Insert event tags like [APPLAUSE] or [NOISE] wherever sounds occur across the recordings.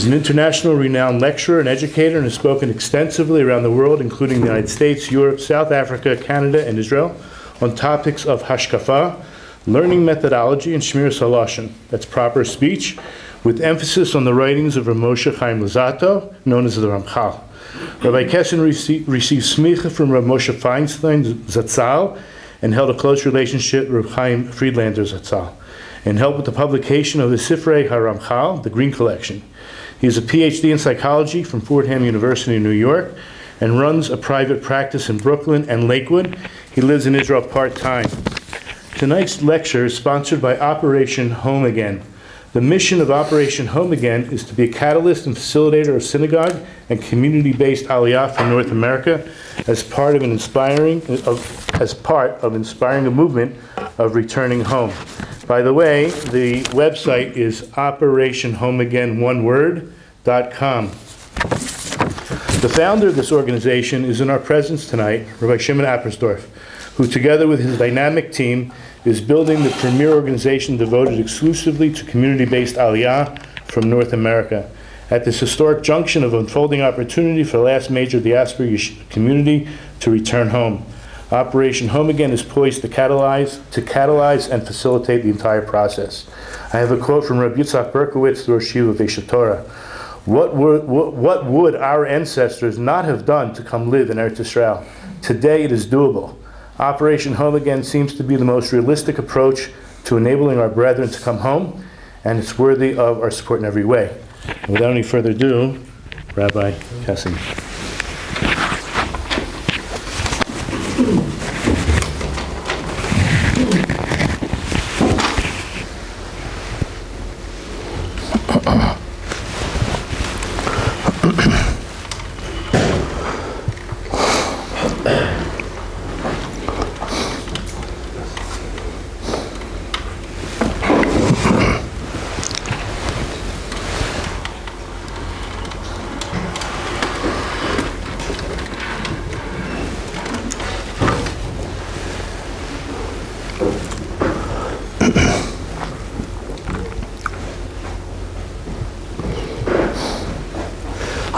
He's an international renowned lecturer and educator and has spoken extensively around the world, including the United States, Europe, South Africa, Canada, and Israel, on topics of hashkafa, learning methodology, and shmiras halashon. That's proper speech, with emphasis on the writings of Rav Moshe Chaim Luzzatto, known as the Ramchal. Rabbi Kessin rece- received smicha from Rav Moshe Feinstein Zatzal and held a close relationship with Chaim Friedlander Zatzal, and helped with the publication of the Sifrei HaRamchal, the Green Collection. He has a PhD in psychology from Fordham University in New York and runs a private practice in Brooklyn and Lakewood. He lives in Israel part time. Tonight's lecture is sponsored by Operation Home Again. The mission of Operation Home Again is to be a catalyst and facilitator of synagogue and community-based aliyah for North America as part of an inspiring as part of inspiring a movement of returning home. By the way, the website is operationhomeagain.com. The founder of this organization is in our presence tonight, Rabbi Shimon Apisdorf, who together with his dynamic team is building the premier organization devoted exclusively to community-based aliyah from North America. At this historic junction of unfolding opportunity for the last major diaspora community to return home. Operation Home Again is poised to catalyze, to catalyze and facilitate the entire process. I have a quote from Rabbi Yitzhak Berkovits, the Rosh Yeshiva of Aish Torah. What would, what, what would our ancestors not have done to come live in Eretz Israel? Today it is doable. Operation Home Again seems to be the most realistic approach to enabling our brethren to come home, and it's worthy of our support in every way. Without any further ado, Rabbi Kessin.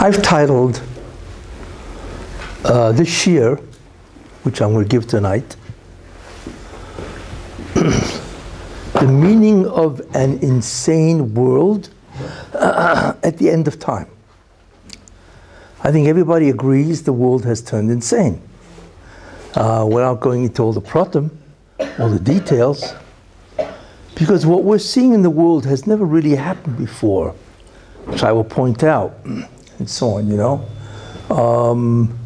I've titled uh, this year, which I'm going to give tonight, [CLEARS THROAT] The Meaning of an Insane World uh, [CLEARS THROAT] at the End of Time. I think everybody agrees the world has turned insane. Uh, without going into all the pratim, all the details, because what we're seeing in the world has never really happened before, which I will point out, [CLEARS THROAT] and so on, you know. Um,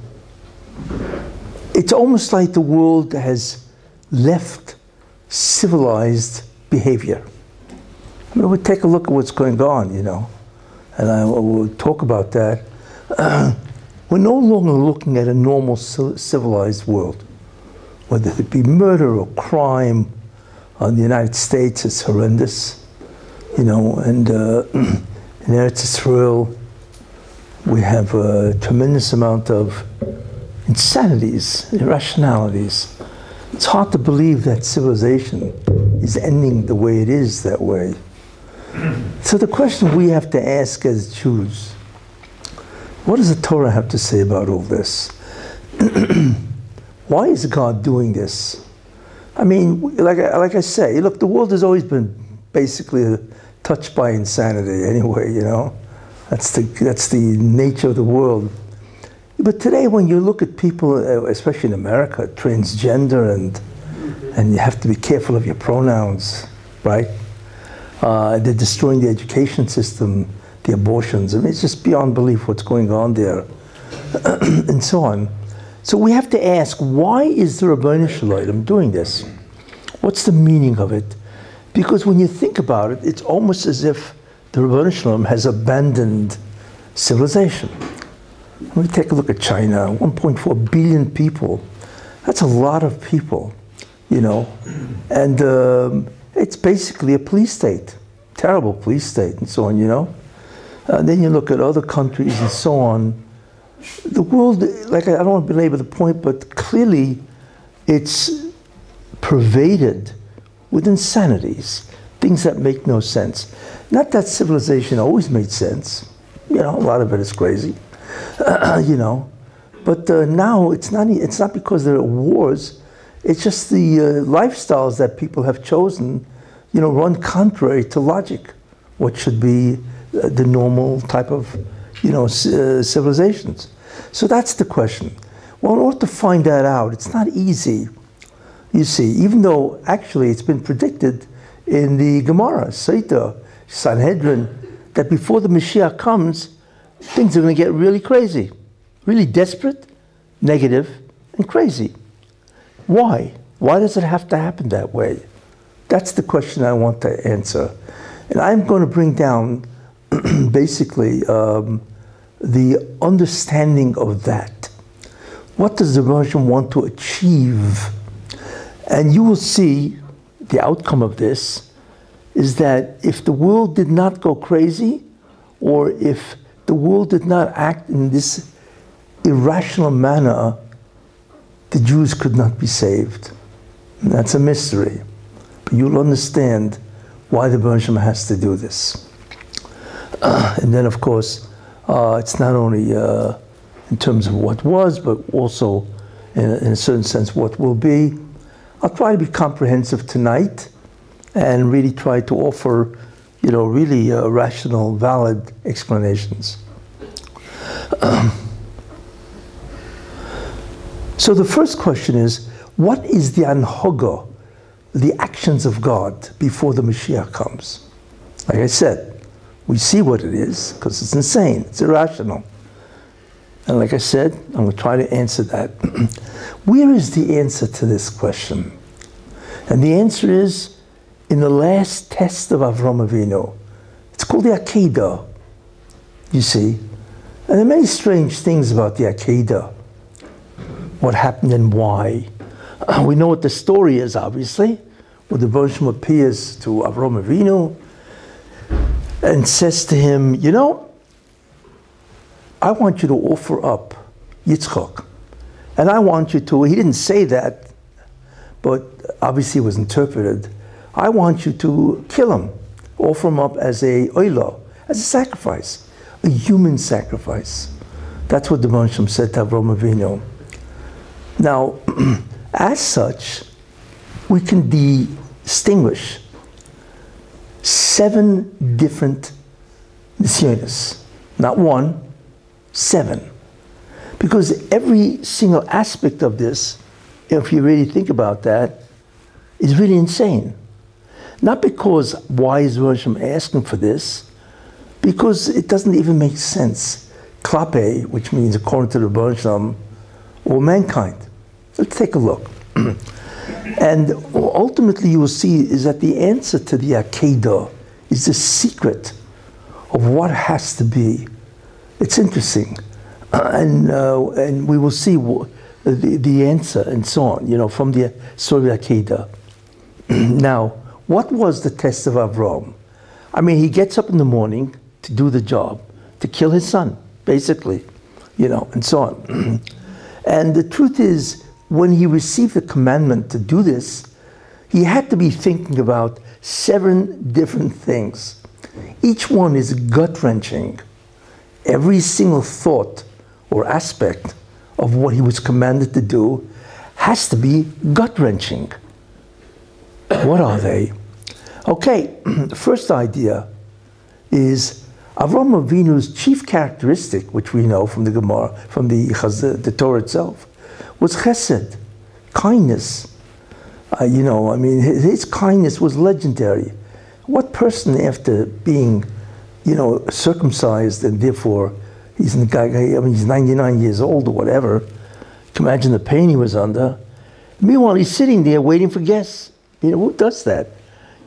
it's almost like the world has left civilized behavior. I mean, we take a look at what's going on, you know, and I will talk about that. [CLEARS THROAT] we're no longer looking at a normal civilized world, whether it be murder or crime. Uh, the United States is horrendous, you know, and uh, in Eretz Israel, we have a tremendous amount of insanities, irrationalities. It's hard to believe that civilization is ending the way it is that way. So the question we have to ask as Jews, what does the Torah have to say about all this? [CLEARS THROAT] Why is God doing this? I mean, like I, like I say, look, the world has always been basically touched by insanity anyway, you know? That's the, that's the nature of the world. But today, when you look at people, uh, especially in America, transgender, and, and you have to be careful of your pronouns, right? Uh, they're destroying the education system, the abortions. I mean, it's just beyond belief what's going on there, [CLEARS THROAT] and so on. So we have to ask, why is the Ribono Shel Olam doing this? What's the meaning of it? Because when you think about it, it's almost as if the Ribono Shel Olam has abandoned civilization. Let me take a look at China 1.4 billion people. That's a lot of people, you know. And um, it's basically a police state, terrible police state, and so on, you know. Uh, then you look at other countries and so on. the world, like I don't want to belabor the point, but clearly it's pervaded with insanities, things that make no sense. Not that civilization always made sense. You know, a lot of it is crazy. [CLEARS THROAT] you know, but uh, now it's not. It's not because there are wars. It's just the uh, lifestyles that people have chosen. You know, run contrary to logic, what should be uh, the normal type of, you know, uh, civilizations. So that's the question. Well, in order to find that out, it's not easy. You see, even though actually it's been predicted in the Gemara, Sotah, Sanhedrin, that before the Mashiach comes, things are going to get really crazy, really desperate, negative, and crazy. Why? Why does it have to happen that way? That's the question I want to answer. And I'm going to bring down [CLEARS THROAT] basically um, the understanding of that. What does the version want to achieve? And you will see the outcome of this is that if the world did not go crazy, or if the world did not act in this irrational manner, the Jews could not be saved. And that's a mystery. But you'll understand why the Bershom has to do this. Uh, and then, of course, uh, it's not only uh, in terms of what was, but also, in a, in a certain sense, what will be. I'll try to be comprehensive tonight and really try to offer, you know, really uh, rational, valid explanations. Um, [CLEARS THROAT] so the first question is, what is the anhoga, the actions of God before the Mashiach comes? Like I said, we see what it is because it's insane, it's irrational. And like I said, I'm going to try to answer that. [CLEARS THROAT] Where is the answer to this question? And the answer is in the last test of Avram Avinu. It's called the Akedah, you see. And there are many strange things about the Akedah. What happened and why. [CLEARS THROAT] we know what the story is, obviously, where the Bershom appears to Avram Avinu and says to him, you know, I want you to offer up Yitzchak. And I want you to, he didn't say that, but obviously it was interpreted. I want you to kill him, offer him up as a oilo, as a sacrifice, a human sacrifice. That's what the Bansham said to Avram Avinu. Now, [CLEARS THROAT] as such, we can distinguish seven different nisyonis, not one, seven. Because every single aspect of this, if you really think about that, is really insane. Not because why is Rosham asking for this, because it doesn't even make sense. Klape, which means according to the Rosham, or mankind. Let's take a look. [CLEARS THROAT] and ultimately you will see is that the answer to the Akedah is the secret of what has to be it's interesting. Uh, and, uh, and we will see the, the answer and so on, you know, from the story of Akedah. now, what was the test of Avram? I mean, he gets up in the morning to do the job, to kill his son, basically, you know, and so on. [CLEARS THROAT] and the truth is, when he received the commandment to do this, he had to be thinking about seven different things. Each one is gut wrenching every single thought or aspect of what he was commanded to do has to be gut wrenching. what are they? Okay, [CLEARS THROAT] first idea is Avram Avinu's chief characteristic, which we know from the Gemara, from the, the Torah itself, was chesed, kindness. Uh, you know, I mean, his, his kindness was legendary. What person, after being you know, circumcised and therefore he's I mean, he's 99 years old or whatever. Can imagine the pain he was under. Meanwhile, he's sitting there waiting for guests. You know, who does that?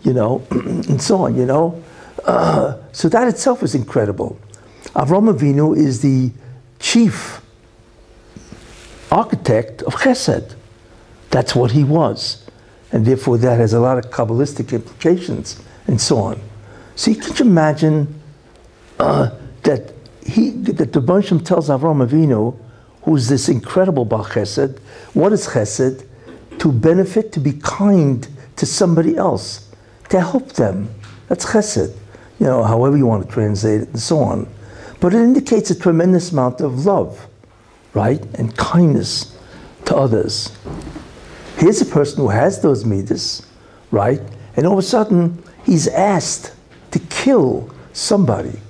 You know, [CLEARS THROAT] and so on, you know. Uh, [CLEARS THROAT] so that itself is incredible. Avram Avinu is the chief architect of Chesed. That's what he was. And therefore, that has a lot of Kabbalistic implications and so on. So you can imagine uh, that he, the, the Bansham tells Avram Avinu, who's this incredible Baal Chesed, what is Chesed? To benefit, to be kind to somebody else, to help them. That's Chesed. You know, however you want to translate it and so on. But it indicates a tremendous amount of love, right? And kindness to others. Here's a person who has those midas, right? And all of a sudden, he's asked to kill somebody.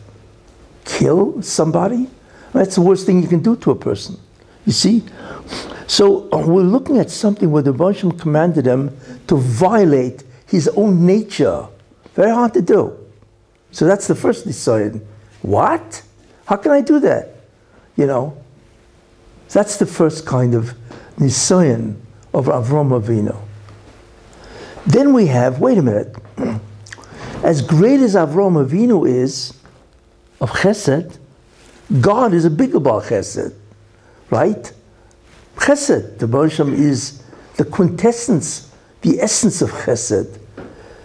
Kill somebody? That's the worst thing you can do to a person. You see? So we're looking at something where the Bansham commanded him to violate his own nature. Very hard to do. So that's the first decided. What? How can I do that? You know? That's the first kind of nisayan of Avram Avinu. Then we have, wait a minute, [CLEARS THROAT] as great as Avram Avinu is of Chesed, God is a bigger Baal Chesed, right? Chesed, the Barsham is the quintessence, the essence of Chesed.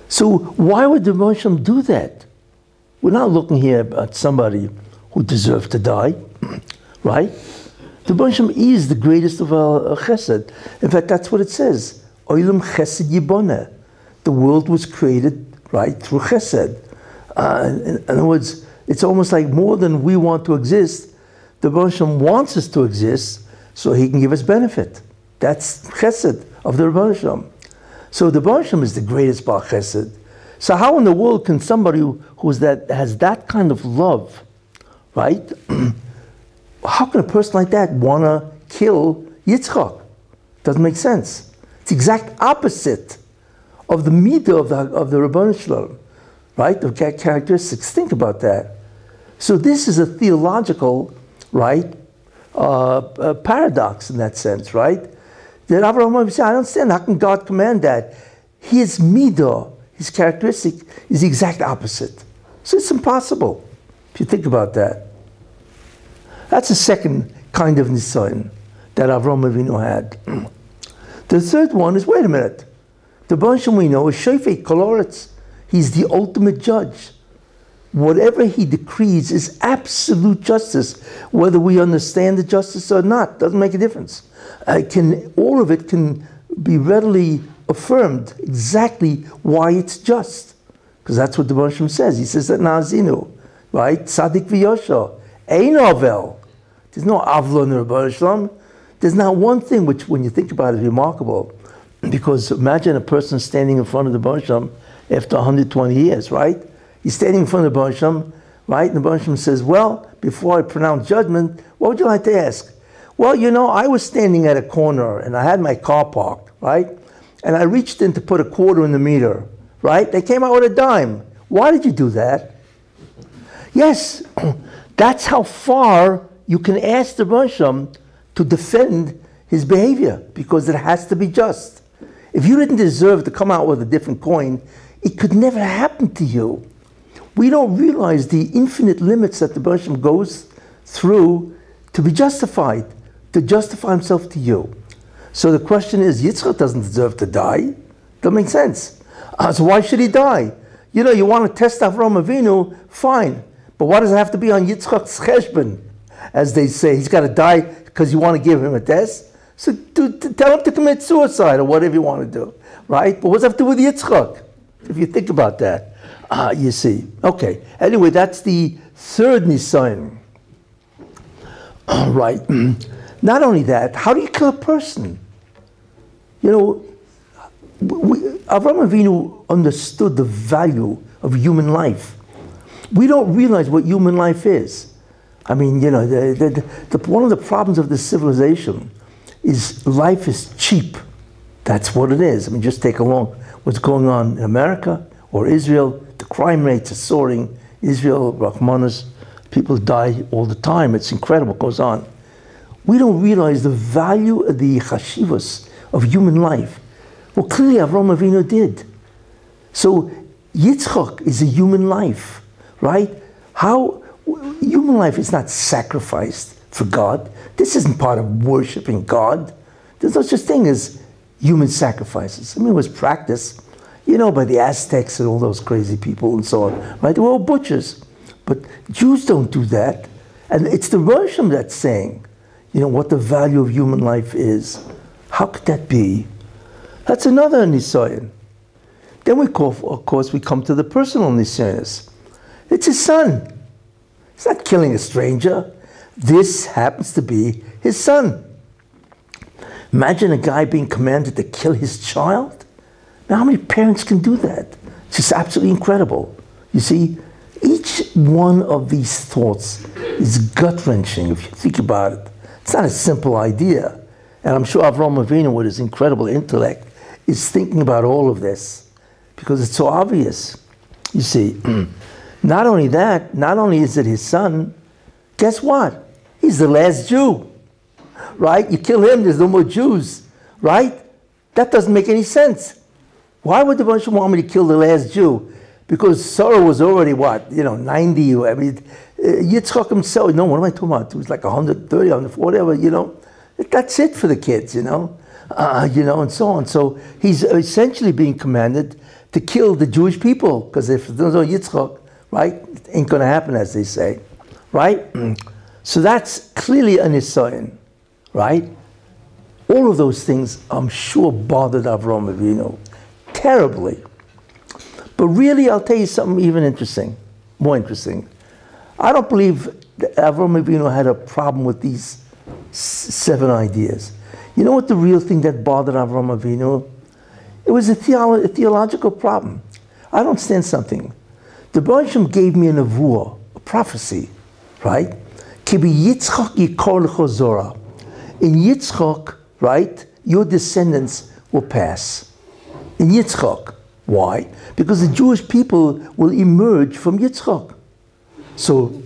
So why would the Barsham do that? We're not looking here at somebody who deserved to die, [CLEARS THROAT] right? The Barsham is the greatest of all Chesed. In fact, that's what it says. Oilam Chesed Yiboneh. The world was created, right, through Chesed. Uh, in, in other words, it's almost like more than we want to exist, the Rebbe wants us to exist so he can give us benefit. That's chesed of the Rebbe So the Rebbe is the greatest Baal chesed. So how in the world can somebody who's that has that kind of love, right? [CLEARS THROAT] how can a person like that want to kill Yitzchak? Doesn't make sense. It's the exact opposite of the midah of the, of the Ribono Shel Olam, right? Of characteristics. Think about that. So this is a theological, right, uh, paradox in that sense, right? That Abraham said, I don't understand. How can God command that? His midah, his characteristic, is the exact opposite. So it's impossible if you think about that. That's the second kind of nisayon that Avram Avinu had. [CLEARS THROAT] the third one is, wait a minute. The Bansham we know is Shofet Koloretz. He's the ultimate judge whatever he decrees is absolute justice, whether we understand the justice or not, doesn't make a difference. Uh, can, all of it can be readily affirmed exactly why it's just. Because that's what the Bershom says. He says that Nazinu, right? Sadik v'yosha, ein avel. There's no avlo in There's not one thing which, when you think about it, is remarkable. [CLEARS THROAT] Because imagine a person standing in front of the Bershom after 120 years, right? He's standing in front of the Bonsham, right? And the Bonsham says, Well, before I pronounce judgment, what would you like to ask? Well, you know, I was standing at a corner and I had my car parked, right? And I reached in to put a quarter in the meter, right? They came out with a dime. Why did you do that? Yes, [CLEARS THROAT] that's how far you can ask the Bonsham to defend his behavior because it has to be just. If you didn't deserve to come out with a different coin, it could never happen to you we don't realize the infinite limits that the Bershom goes through to be justified, to justify himself to you. So the question is, Yitzchak doesn't deserve to die. Doesn't make sense. Uh, so why should he die? You know, you want to test Avram Avinu, fine. But why does it have to be on Yitzchak's cheshbon? As they say, he's got to die because you want to give him a test. So tell him to commit suicide or whatever you want to do, right? But what's that to do with Yitzchak? If you think about that. Ah, you see. Okay. Anyway, that's the third Nisayan. All right. [CLEARS THROAT] Not only that, how do you kill a person? You know, we, Avram Avinu understood the value of human life. We don't realize what human life is. I mean, you know, the, the, the, one of the problems of this civilization is life is cheap. That's what it is. I mean, just take a along what's going on in America or Israel the crime rates are soaring. Israel, Rahmanas, people die all the time. It's incredible, it goes on. We don't realize the value of the chashivas of human life. Well, clearly Avram Avinu did. So Yitzchak is a human life, right? How human life is not sacrificed for God. This isn't part of worshiping God. There's no such thing as human sacrifices. I mean, it was practiced you know, by the Aztecs and all those crazy people and so on, right? They were all butchers. But Jews don't do that. And it's the Rosham that's saying, you know, what the value of human life is. How could that be? That's another Nisayan. Then we call, of course, we come to the personal Nisayanas. It's his son. He's not killing a stranger. This happens to be his son. Imagine a guy being commanded to kill his child. Now, how many parents can do that? It's just absolutely incredible. You see, each one of these thoughts is gut wrenching if you think about it. It's not a simple idea. And I'm sure Avram Avinu, with his incredible intellect, is thinking about all of this because it's so obvious. You see, [CLEARS THROAT] not only that, not only is it his son, guess what? He's the last Jew, right? You kill him, there's no more Jews, right? That doesn't make any sense. Why would the Rosh want me to kill the last Jew? Because Sarah was already what, you know, 90. I mean, uh, Yitzchak himself, no, what am I talking about? He was like 130, 140, whatever, you know. That's it for the kids, you know. Uh, you know, and so on. So he's essentially being commanded to kill the Jewish people, because if there's no Yitzchak, right, it ain't going to happen, as they say, right? So that's clearly an Nisayan, right? All of those things, I'm sure, bothered Avram Avinu terribly. But really, I'll tell you something even interesting, more interesting. I don't believe that Avram Avinu had a problem with these seven ideas. You know what the real thing that bothered Avram Avinu? It was a, theolo a theological problem. I don't understand something. The Bereshim gave me a nevuah, a prophecy, right? Kibi Yitzchak yikor. In Yitzchak, right, your descendants will pass. In Yitzchak. Why? Because the Jewish people will emerge from Yitzchak. So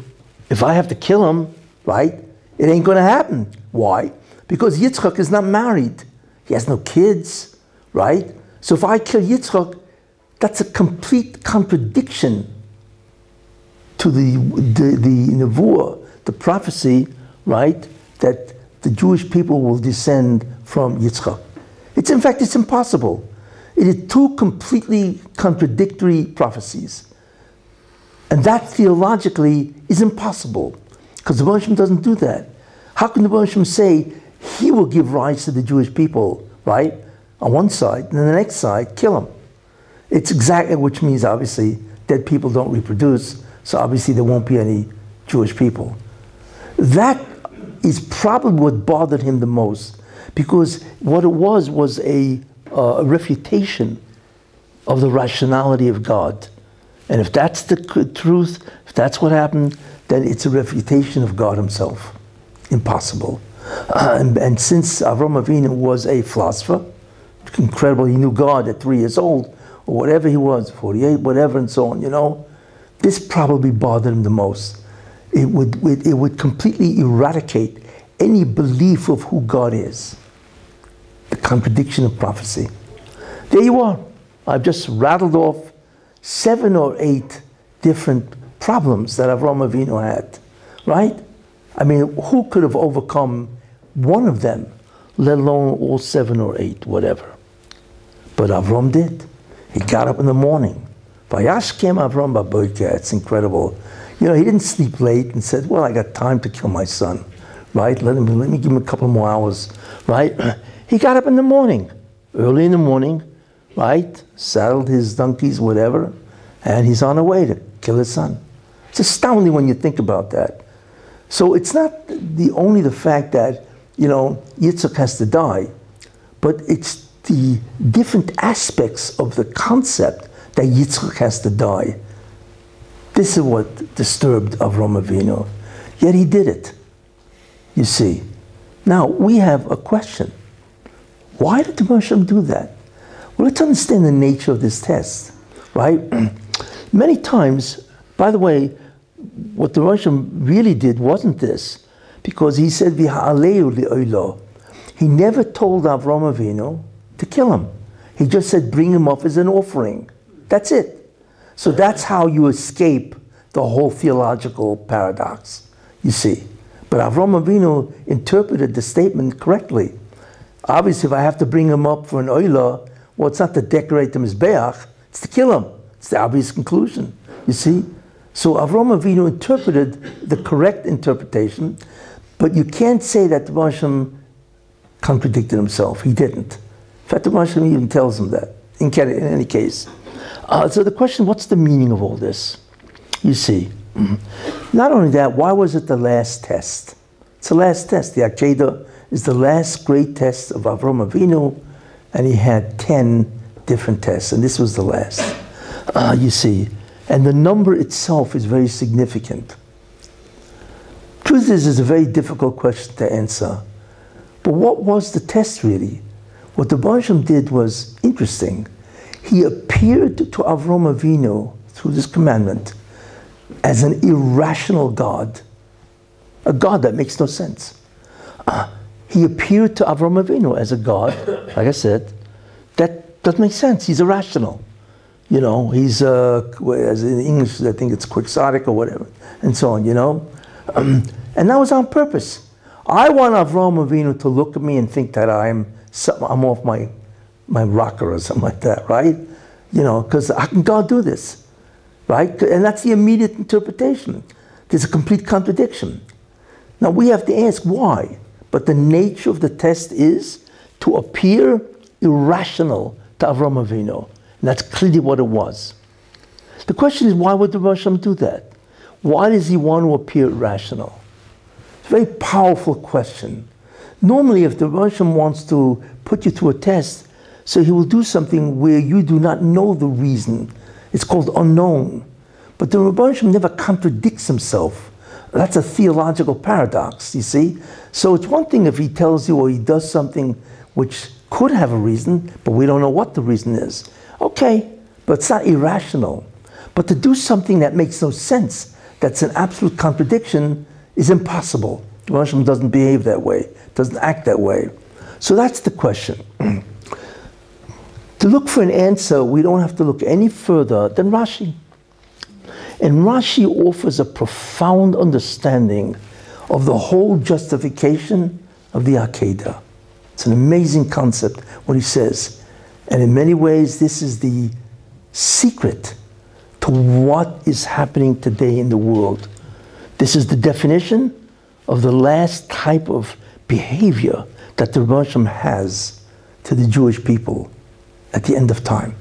if I have to kill him, right, it ain't going to happen. Why? Because Yitzchak is not married. He has no kids, right? So if I kill Yitzchak, that's a complete contradiction to the, the, the nevuah, the prophecy, right, that the Jewish people will descend from Yitzchak. It's in fact, it's impossible. It is two completely contradictory prophecies. And that theologically is impossible because the Bereshim doesn't do that. How can the Bereshim say he will give rise to the Jewish people, right, on one side, and then the next side, kill them? It's exactly, which means obviously dead people don't reproduce, so obviously there won't be any Jewish people. That is probably what bothered him the most because what it was was a, uh, a refutation of the rationality of God. And if that's the truth, if that's what happened, then it's a refutation of God Himself. Impossible. Uh, [CLEARS THROAT] and, and, since Avram Avinu was a philosopher, incredible, he knew God at three years old, or whatever he was, 48, whatever, and so on, you know, this probably bothered him the most. It would, it would completely eradicate any belief of who God is. The contradiction of prophecy. There you are. I've just rattled off seven or eight different problems that Avram Avinu had, right? I mean, who could have overcome one of them, let alone all seven or eight, whatever? But Avram did. He got up in the morning. Vayash came Avram Baboika. It's incredible. You know, he didn't sleep late and said, well, I got time to kill my son, right? Let, him, let me give him a couple more hours, right? [CLEARS THROAT] He got up in the morning, early in the morning, right? Saddled his donkeys, whatever, and he's on the way to kill his son. It's astounding when you think about that. So it's not the only the fact that, you know, Yitzhak has to die, but it's the different aspects of the concept that Yitzhak has to die. This is what disturbed Avram Avinu. Yet he did it. You see. Now, we have a question. Why did the Moshe do that? Well, let's understand the nature of this test, right? [CLEARS THROAT] Many times, by the way, what the Russian really did wasn't this, because he said, He never told Avram Avinu to kill him. He just said, bring him up as an offering. That's it. So that's how you escape the whole theological paradox, you see. But Avram Avinu interpreted the statement correctly. Obviously, if I have to bring him up for an oila, well, it's not to decorate the Mizbeach, it's to kill him. It's the obvious conclusion, you see. So Avram Avinu interpreted the correct interpretation, but you can't say that the Hashem contradicted himself. He didn't. In fact, the Hashem even tells him that, in any case. Uh, so the question, what's the meaning of all this? You see, [CLEARS THROAT] not only that, why was it the last test? It's the last test. The Akedah is the last great test of Avram Avinu, and he had 10 different tests, and this was the last. Uh, you see, and the number itself is very significant. Truth is, it's a very difficult question to answer. But what was the test really? What the Barsham did was interesting. He appeared to Avram Avinu through this commandment as an irrational God, a God that makes no sense. Uh, he appeared to Avram Avinu as a God, like I said, that doesn't make sense. He's irrational. You know, he's, uh, as in English, I think it's quixotic or whatever, and so on, you know. Um, and that was on purpose. I want Avram Avinu to look at me and think that I'm, I'm off my, my rocker or something like that, right? You know, because how can God do this? Right? And that's the immediate interpretation. There's a complete contradiction. Now we have to ask why. But the nature of the test is to appear irrational to Avram Avinu. And that's clearly what it was. The question is, why would the Hashem do that? Why does he want to appear rational? It's a very powerful question. Normally, if the Hashem wants to put you through a test, so he will do something where you do not know the reason. It's called unknown. But the Rebbe never contradicts himself. That's a theological paradox, you see? So it's one thing if he tells you or he does something which could have a reason, but we don't know what the reason is. Okay, but it's not irrational. But to do something that makes no sense, that's an absolute contradiction, is impossible. Hashem doesn't behave that way, doesn't act that way. So that's the question. [CLEARS THROAT] to look for an answer, we don't have to look any further than Rashi. And Rashi offers a profound understanding of the whole justification of the Akedah. It's an amazing concept, what he says. And in many ways, this is the secret to what is happening today in the world. This is the definition of the last type of behavior that the Hashem has to the Jewish people at the end of time.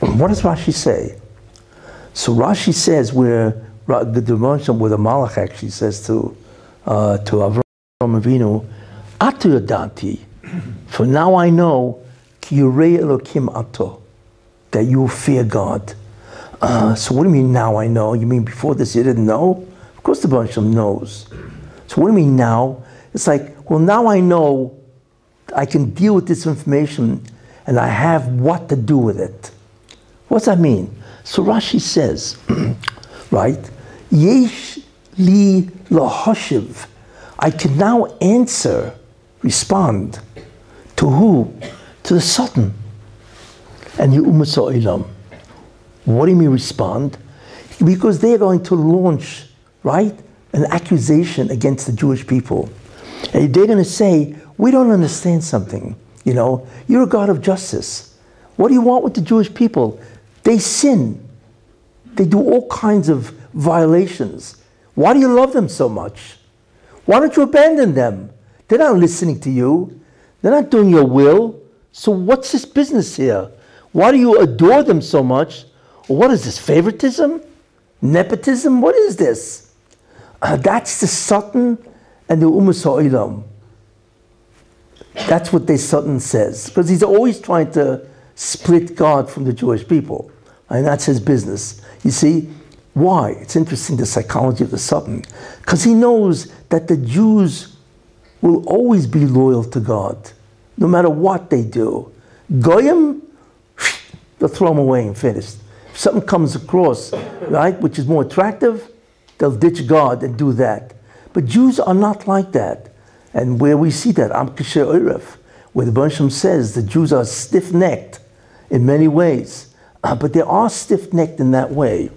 What does Rashi say? So Rashi says where the where the Malach actually says to uh, to Avram Avinu, Atu for now I know Kirei Elokim Ato, that you fear God. Uh, so what do you mean now I know? You mean before this you didn't know? Of course the Bansham knows. So what do you mean now? It's like, well now I know I can deal with this information and I have what to do with it. What's that mean? So Rashi says, [CLEARS THROAT] right, Yesh li lahoshiv. I can now answer, respond to who? To the Satan and the Ummah Ilam. What do you mean respond? Because they're going to launch, right, an accusation against the Jewish people. And they're going to say, we don't understand something. You know, you're a God of justice. What do you want with the Jewish people? They sin. They do all kinds of violations. Why do you love them so much? Why don't you abandon them? They're not listening to you. They're not doing your will. So what's this business here? Why do you adore them so much? what is this, favoritism? Nepotism? What is this? Uh, that's the Satan and the Umm That's what the Satan says. Because he's always trying to split God from the Jewish people. And that's his business. You see, why? It's interesting the psychology of the Satan. Because he knows that the Jews will always be loyal to God, no matter what they do. Goyim, they'll throw them away and finish. If something comes across, right, which is more attractive, they'll ditch God and do that. But Jews are not like that. And where we see that, Am Kasher Erev, where the Bershom says the Jews are stiff necked in many ways. Uh, [CLEARS THROAT] but they are stiff-necked in that way.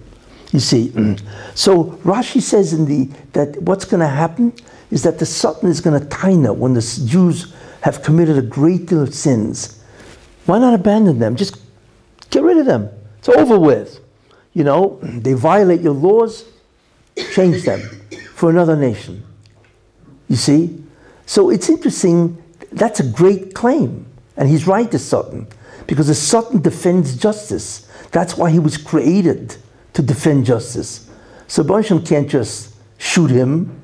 You see, [CLEARS THROAT] so Rashi says in the that what's going to happen is that the Satan is going to taina when the Jews have committed a great deal of sins. Why not abandon them? Just get rid of them. It's over with. you know, [CLEARS THROAT] they violate your laws, change them for another nation. You see? So it's interesting. That's a great claim. And he's right, the Satan, because the Satan defends justice. That's why he was created to defend justice. So Bonsham can't just shoot him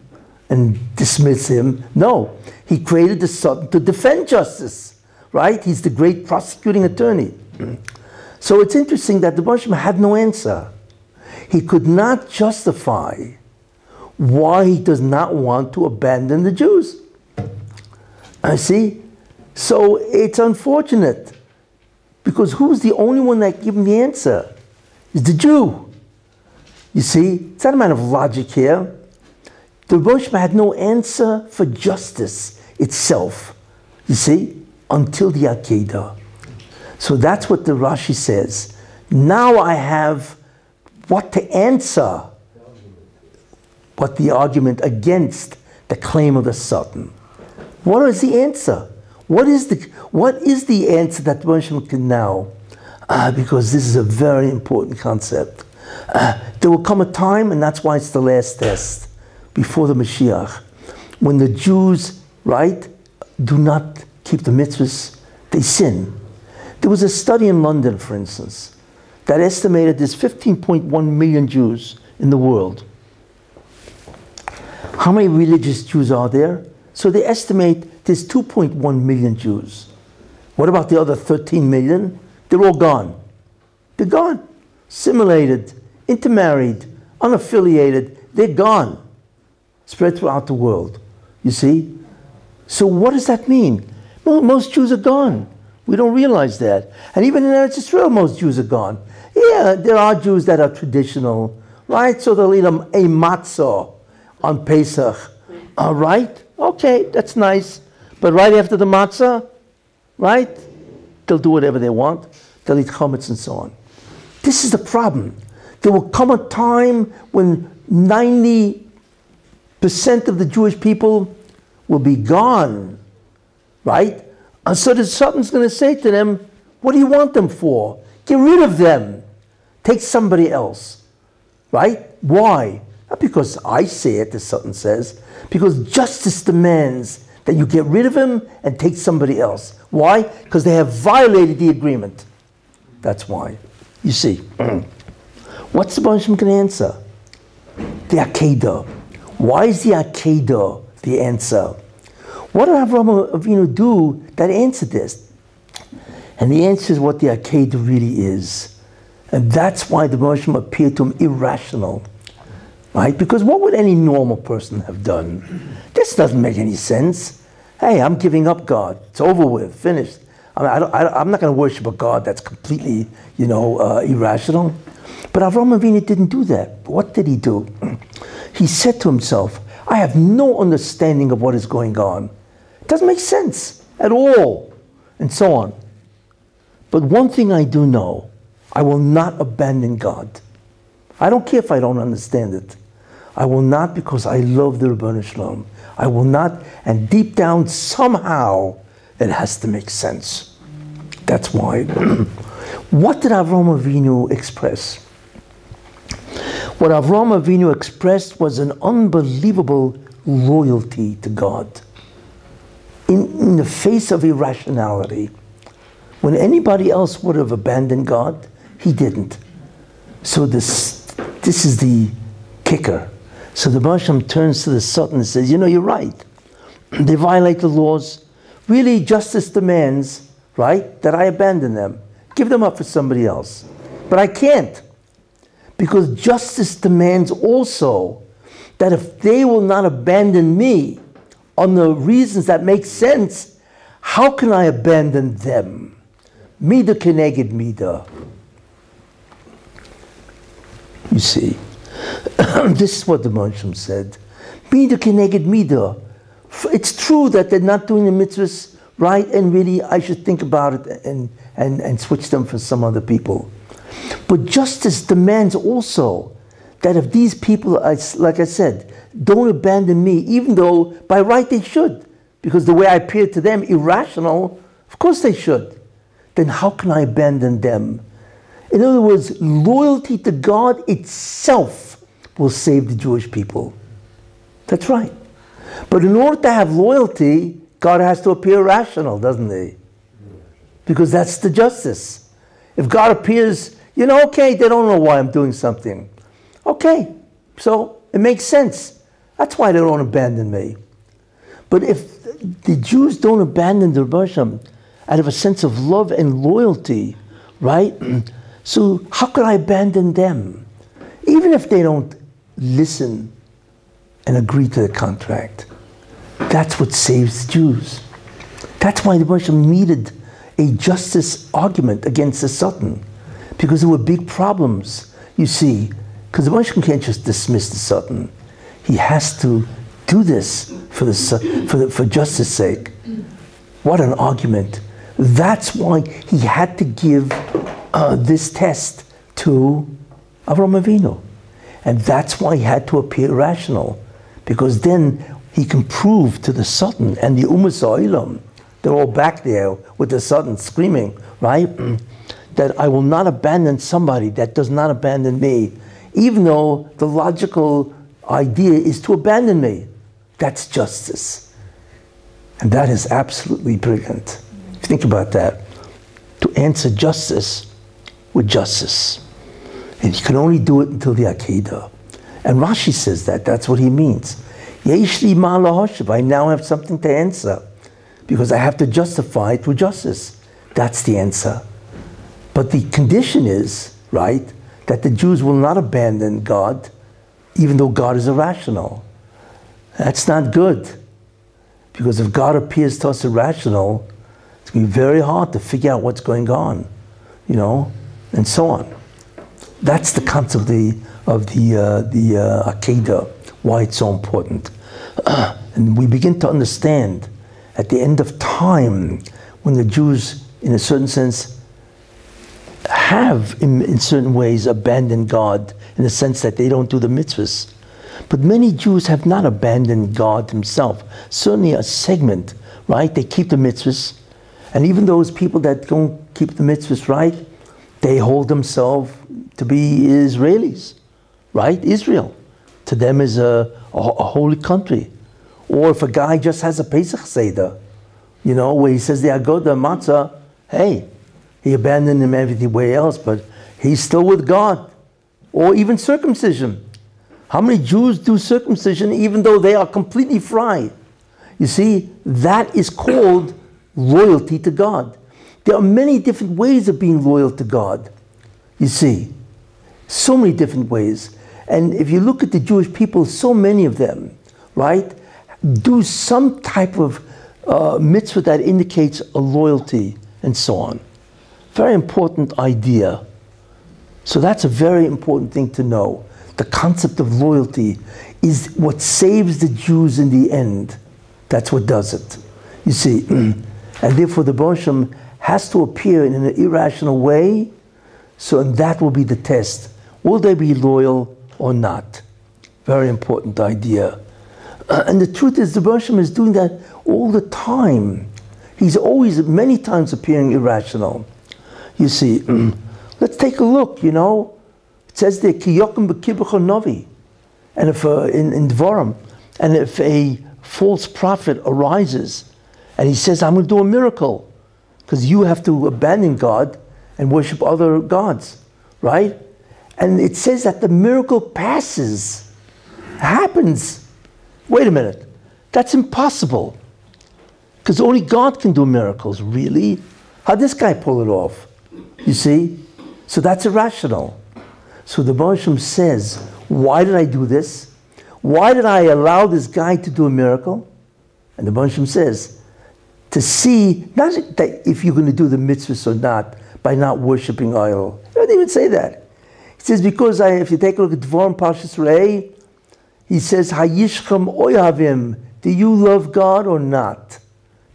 and dismiss him. No, he created the Satan to defend justice, right? He's the great prosecuting attorney. [CLEARS THROAT] So it's interesting that the Bonsham had no answer. He could not justify why he does not want to abandon the Jews. I see. So it's unfortunate because who's the only one that him the answer? Is the Jew. You see, it's not a matter of logic here. The Roshma had no answer for justice itself, you see, until the Akedah. So that's what the Rashi says. Now I have what to answer, what the argument against the claim of the Satan. What is the answer? What is the, what is the answer that Moshe can now? Uh, because this is a very important concept. Uh, there will come a time, and that's why it's the last test, before the Mashiach, when the Jews, right, do not keep the mitzvahs, they sin. There was a study in London, for instance, that estimated there's 15.1 million Jews in the world. How many religious Jews are there? So they estimate there's 2.1 million Jews. What about the other 13 million? They're all gone. They're gone. Assimilated, intermarried, unaffiliated, they're gone. Spread throughout the world. You see? So what does that mean? Well, most Jews are gone. We don't realize that. And even in Eretz Israel, most Jews are gone. Yeah, there are Jews that are traditional, right? So they'll eat a, a matzah on Pesach. All right? Okay, that's nice. But right after the matzah, right? They'll do whatever they want. They'll eat chametz and so on. This is the problem. There will come a time when 90% of the Jewish people will be gone, right? And so the Satan's going to say to them, What do you want them for? Get rid of them. Take somebody else, right? Why? Not because I say it, the Satan says, because justice demands that you get rid of him and take somebody else. Why? Because they have violated the agreement. That's why. You see, [CLEARS THROAT] what's the punishment going to answer? The Akedah. Why is the Akedah the answer? What did Avraham Avinu do that answered this? And the answer is what the Akedah really is. And that's why the Moshe appeared to him irrational. Right? Because what would any normal person have done? This doesn't make any sense. Hey, I'm giving up God. It's over with, finished. I am not going to worship a God that's completely, you know, uh, irrational. But Avraham Avinu didn't do that. What did he do? He said to himself, I have no understanding of what is going on. It doesn't make sense at all, and so on. But one thing I do know, I will not abandon God. I don't care if I don't understand it. I will not because I love the Shel Olam. I will not, and deep down, somehow, it has to make sense. That's why. [CLEARS THROAT] what did Avram Avinu express? What Avram Avinu expressed was an unbelievable loyalty to God. In, in the face of irrationality, when anybody else would have abandoned God, he didn't. So this, this is the kicker. So the Basham turns to the Satan and says, You know, you're right. [CLEARS THROAT] They violate the laws. Really, justice demands, right, that I abandon them, give them up for somebody else. But I can't. Because justice demands also that if they will not abandon me on the reasons that make sense, how can I abandon them? Mida keneged mida. You see. [CLEARS THROAT] this is what the Moshe said. Mida keneged mida. It's true that they're not doing the mitzvahs right, and really I should think about it and, and, and switch them for some other people. But justice demands also that if these people, like I said, don't abandon me, even though by right they should, because the way I appear to them irrational, of course they should, then how can I abandon them? In other words, loyalty to God itself will save the Jewish people. That's right. But in order to have loyalty, God has to appear rational, doesn't he? Because that's the justice. If God appears, you know, okay, they don't know why I'm doing something. Okay, so it makes sense. That's why they don't abandon me. But if the Jews don't abandon the Hashem out of a sense of love and loyalty, right? So how could I abandon them? Even if they don't listen and agree to the contract. That's what saves Jews. That's why the Hashem needed a justice argument against the Satan. Because there were big problems, you see. Because the Hashem can't just dismiss the Satan. He has to do this for, the, for, the, for justice sake. What an argument. That's why he had to give uh, this test to Avram Avinu. And that's why he had to appear rational. Because then he can prove to the Satan and the Sa'ilam, they're all back there with the Satan screaming, right? [CLEARS THROAT] that I will not abandon somebody that does not abandon me, even though the logical idea is to abandon me. That's justice. And that is absolutely brilliant. Think about that. To answer justice with justice. And you can only do it until the Akedah. And Rashi says that. That's what he means. I now have something to answer because I have to justify it with justice. That's the answer. But the condition is, right, that the Jews will not abandon God even though God is irrational. That's not good. Because if God appears to us irrational, it's going to be very hard to figure out what's going on, you know, and so on. That's the concept of the, of the, uh, the uh, Akedah, why it's so important. [CLEARS THROAT] and we begin to understand at the end of time, when the Jews, in a certain sense, have, in, in certain ways, abandoned God in the sense that they don't do the mitzvahs. But many Jews have not abandoned God Himself. Certainly a segment, right? They keep the mitzvahs. And even those people that don't keep the mitzvahs right, they hold themselves to be Israelis, right? Israel. To them is a, a, a holy country. Or if a guy just has a Pesach Seder, you know, where he says they are good, the Agoda Matzah, hey, he abandoned him everywhere else, but he's still with God. Or even circumcision. How many Jews do circumcision even though they are completely fry? You see, that is called loyalty to God. There are many different ways of being loyal to God. You see, so many different ways. And if you look at the Jewish people, so many of them, right, do some type of uh, mitzvah that indicates a loyalty and so on. Very important idea. So that's a very important thing to know. The concept of loyalty is what saves the Jews in the end. That's what does it. You see, [CLEARS THROAT] and therefore the Bosham has to appear in an irrational way, so and that will be the test. Will they be loyal or not? Very important idea. Uh, and the truth is, the Bosham is doing that all the time. He's always, many times, appearing irrational. You see, [CLEARS THROAT] let's take a look, you know. It says there, Kiyokim novi. And if, uh, in, in Dvarim, and if a false prophet arises and he says, I'm going to do a miracle, because you have to abandon God and worship other gods, right? And it says that the miracle passes, happens. Wait a minute, that's impossible. Because only God can do miracles, really. How'd this guy pull it off? You see? So that's irrational. So the Baruch says, why did I do this? Why did I allow this guy to do a miracle? And the Baruch says, to see, not that if you're going to do the mitzvahs or not, by not worshiping idol. He doesn't even say that. He says, because I, if you take a look at Dvorim Pashas Rei, he says, Hayishchem oyavim, do you love God or not?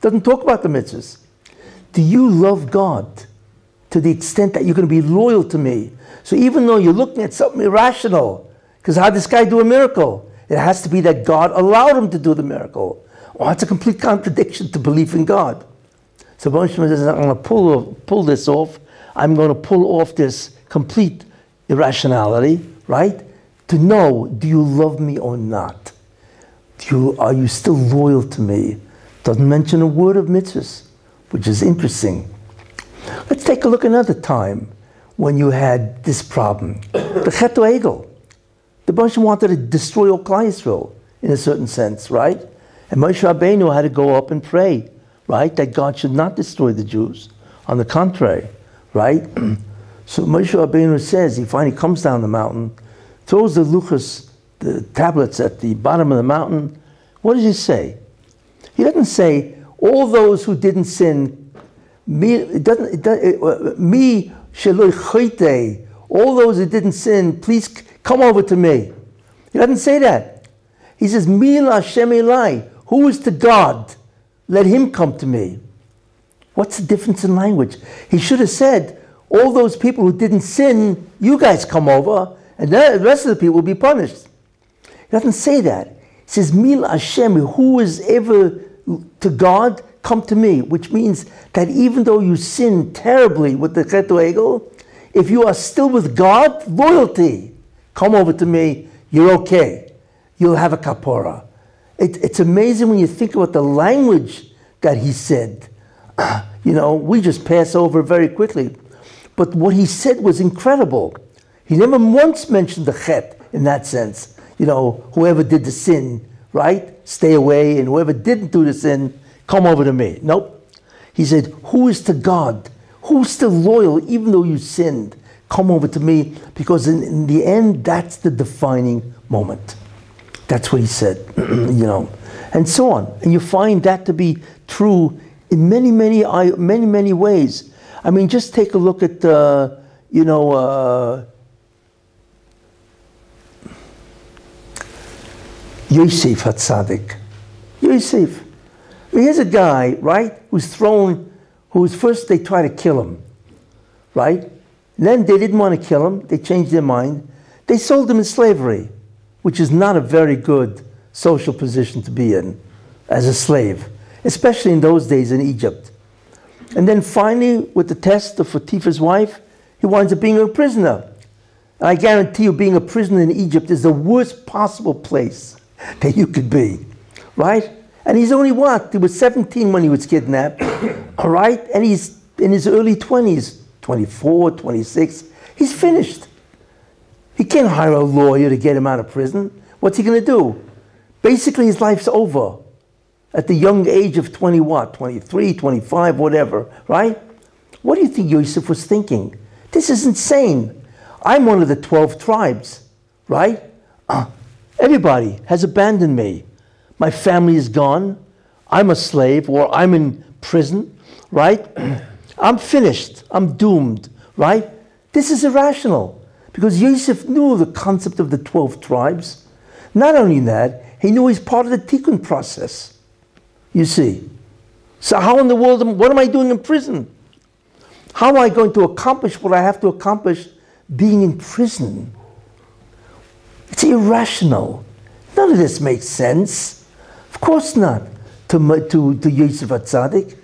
Doesn't talk about the mitzvahs. Do you love God? to the extent that you're going to be loyal to me. So even though you're looking at something irrational, because how did this guy do a miracle? It has to be that God allowed him to do the miracle. Well, that's a complete contradiction to belief in God. So Moshe says, I'm going to pull, pull this off. I'm going to pull off this complete irrationality, right? To know, do you love me or not? Do you, are you still loyal to me? Doesn't mention a word of mitzvahs, which is interesting. Let's take a look another time when you had this problem. the Chet Egel. The Moshe wanted to destroy all Klal Yisrael, in a certain sense, right? And Moshe Rabbeinu had to go up and pray, right? That God should not destroy the Jews. On the contrary, right? [CLEARS THROAT] so Moshe Rabbeinu says, he finally comes down the mountain, throws the luchas, the tablets at the bottom of the mountain. What does he say? He doesn't say, all those who didn't sin, me, it doesn't, it uh, me, all those who didn't sin, please come over to me. He doesn't say that. He says, Mila Hashem Elai, who is to God? Let him come to me. What's the difference in language? He should have said, all those people who didn't sin, you guys come over, and the rest of the people will be punished. He doesn't say that. He says, Mil Hashem, who is ever to God, come to me, which means that even though you sin terribly with the Chet Egel, if you are still with God, loyalty, come over to me, you're okay. You'll have a kapora. It, it's amazing when you think about the language that he said. [CLEARS THROAT] you know, we just pass over very quickly. But what he said was incredible. He never once mentioned the chet in that sense. You know, whoever did the sin, right? Stay away, and whoever didn't do the sin, come over to me. Nope. He said, Who is to God? Who's still loyal even though you sinned? Come over to me because in, in the end, that's the defining moment. That's what he said, [CLEARS THROAT] you know, and so on. And you find that to be true in many, many, many, many ways. I mean, just take a look at, uh, you know, uh, Yosef Hatzadik. Yosef. Here's a guy, right, who's thrown, who's first they try to kill him, right? Then they didn't want to kill him. They changed their mind. They sold him in slavery, which is not a very good social position to be in as a slave especially in those days in Egypt. And then finally, with the test of Potiphar's wife, he winds up being a prisoner. And I guarantee you, being a prisoner in Egypt is the worst possible place [LAUGHS] that you could be, right? And he's only what? He was 17 when he was kidnapped, [COUGHS] all right? And he's in his early 20s, 24, 26. He's finished. He can't hire a lawyer to get him out of prison. What's he going to do? Basically, his life's over at the young age of 20 what, 23, 25, whatever, right? What do you think Yosef was thinking? This is insane. I'm one of the 12 tribes, right? Uh, [CLEARS THROAT] everybody has abandoned me. My family is gone. I'm a slave or I'm in prison, right? [CLEARS THROAT] I'm finished. I'm doomed, right? This is irrational because Yosef knew the concept of the 12 tribes. Not only that, he knew he's part of the tikkun process. You see. So how in the world, what am I doing in prison? How am I going to accomplish what I have to accomplish being in prison? It's irrational. None of this makes sense. Of course not to, to, to Yosef Atzadik.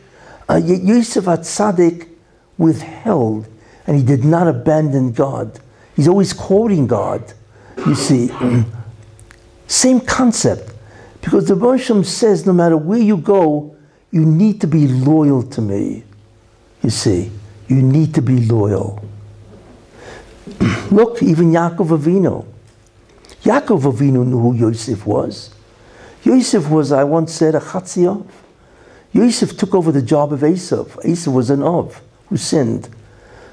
Uh, Yosef Atzadik withheld and he did not abandon God. He's always quoting God. You see, same concept. Because the Bershom says no matter where you go, you need to be loyal to me. You see, you need to be loyal. [CLEARS THROAT] Look, even Yaakov Avinu. Yaakov Avinu knew who Yosef was. Yosef was, I once said, a Chatziyav. Yosef took over the job of Esav. Esav was an Ov who sinned.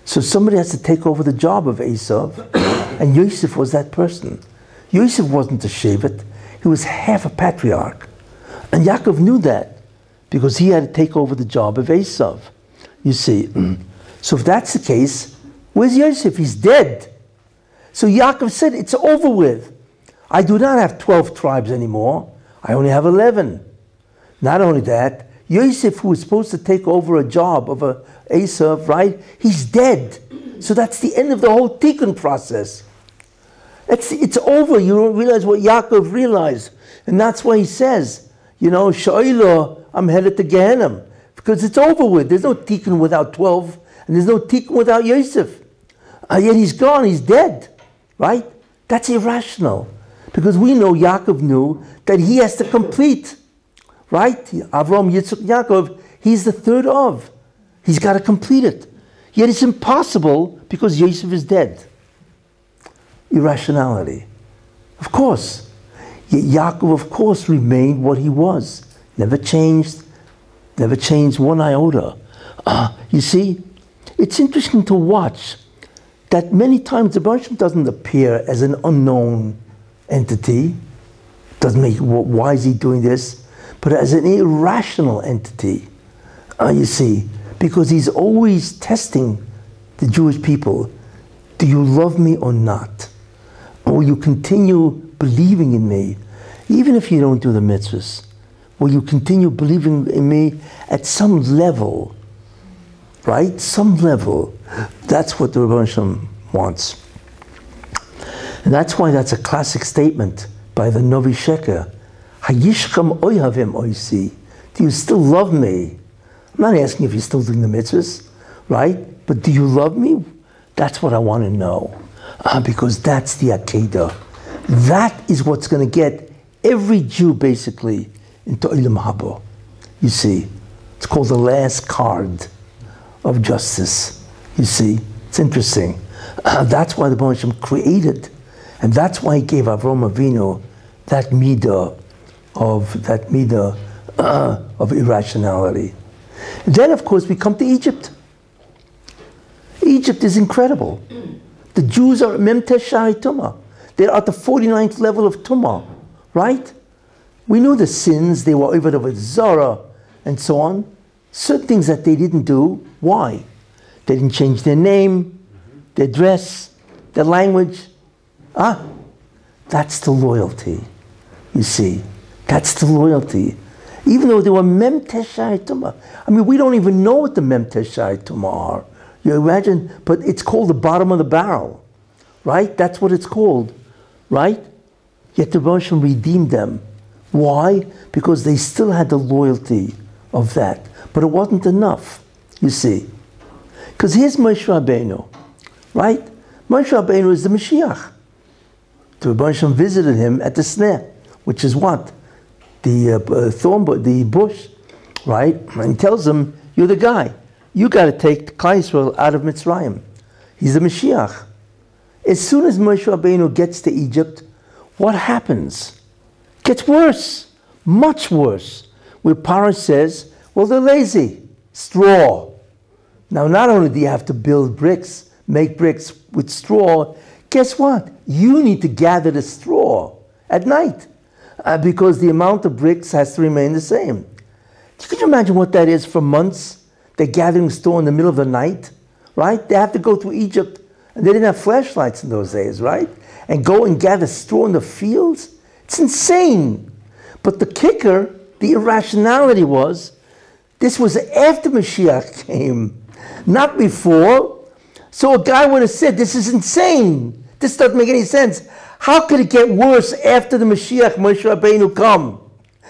So somebody has to take over the job of Esav, [COUGHS] and Yosef was that person. Yosef wasn't a Shevet. He was half a patriarch. And Yaakov knew that because he had to take over the job of Esav. You see. [CLEARS THROAT] So if that's the case, where's Yosef? He's dead. So Yaakov said, It's over with. I do not have 12 tribes anymore. I only have 11. Not only that, Yosef, who was supposed to take over a job of a Esav, right? He's dead. So that's the end of the whole tikkun process. It's, it's over. You don't realize what Yaakov realized. And that's why he says, you know, Shaila, I'm headed to Gehenna. Because it's over with. There's no tikkun without 12, and there's no tikkun without Yosef. Uh, yet he's gone, he's dead, right? That's irrational. Because we know Yaakov knew that he has to complete, right? Avram, Yitzchak, Yaakov, he's the third of. He's got to complete it. Yet it's impossible because Yosef is dead. Irrationality. Of course. Yet Yaakov, of course, remained what he was. Never changed, never changed one iota. Uh, you see, it's interesting to watch that many times the Baruch doesn't appear as an unknown entity, doesn't make, why is he doing this? But as an irrational entity, uh, you see, because he's always testing the Jewish people. Do you love me or not? Or will you continue believing in me, even if you don't do the mitzvahs? Will you continue believing in me at some level? Right? Some level. That's what the Rebbe wants. And that's why that's a classic statement by the Novi Sheker. Hayishkam oyhavim oisi. Do you still love me? I'm not asking if you're still doing the mitzvahs, right? But do you love me? That's what I want to know. Uh, because that's the Akedah. That is what's going to get every Jew basically into Olam Habo. You see, it's called the last card of justice. You see, it's interesting. Uh, that's why the Baruch created, and that's why he gave Avram Avinu that midah of that midah uh, of irrationality. Then, of course, we come to Egypt. Egypt is incredible. The Jews are Memteshai Tumah. They're at the 49th level of Tumah, right? We know the sins, they were over with Zara and so on. Certain things that they didn't do. Why? They didn't change their name, their dress, their language. Ah, that's the loyalty, you see. That's the loyalty even though they were Mem. I mean, we don't even know what the Mem are. You imagine, but it's called the bottom of the barrel, right? That's what it's called, right? Yet the Rosh redeemed them. Why? Because they still had the loyalty of that. But it wasn't enough, you see. Because here's Moshe Rabbeinu, right? Moshe Rabbeinu is the Mashiach. The Rebbe visited him at the sneh, which is what? The uh, uh thorn, the bush, right? And tells him, "You're the guy. You got to take Klal Yisrael out of Mitzrayim. He's the Mashiach." As soon as Moshe Rabbeinu gets to Egypt, what happens? Gets worse, much worse. Where Paro says, "Well, they're lazy. Straw." Now, not only do you have to build bricks, make bricks with straw, guess what? You need to gather the straw at night uh, because the amount of bricks has to remain the same. Can you imagine what that is for months? They're gathering straw in the middle of the night, right? They have to go through Egypt, and they didn't have flashlights in those days, right? And go and gather straw in the fields. It's insane. But the kicker, the irrationality was, this was after Mashiach [LAUGHS] came, not before. So a guy would have said, This is insane. This doesn't make any sense. How could it get worse after the Mashiach Moshe Rabbeinu come?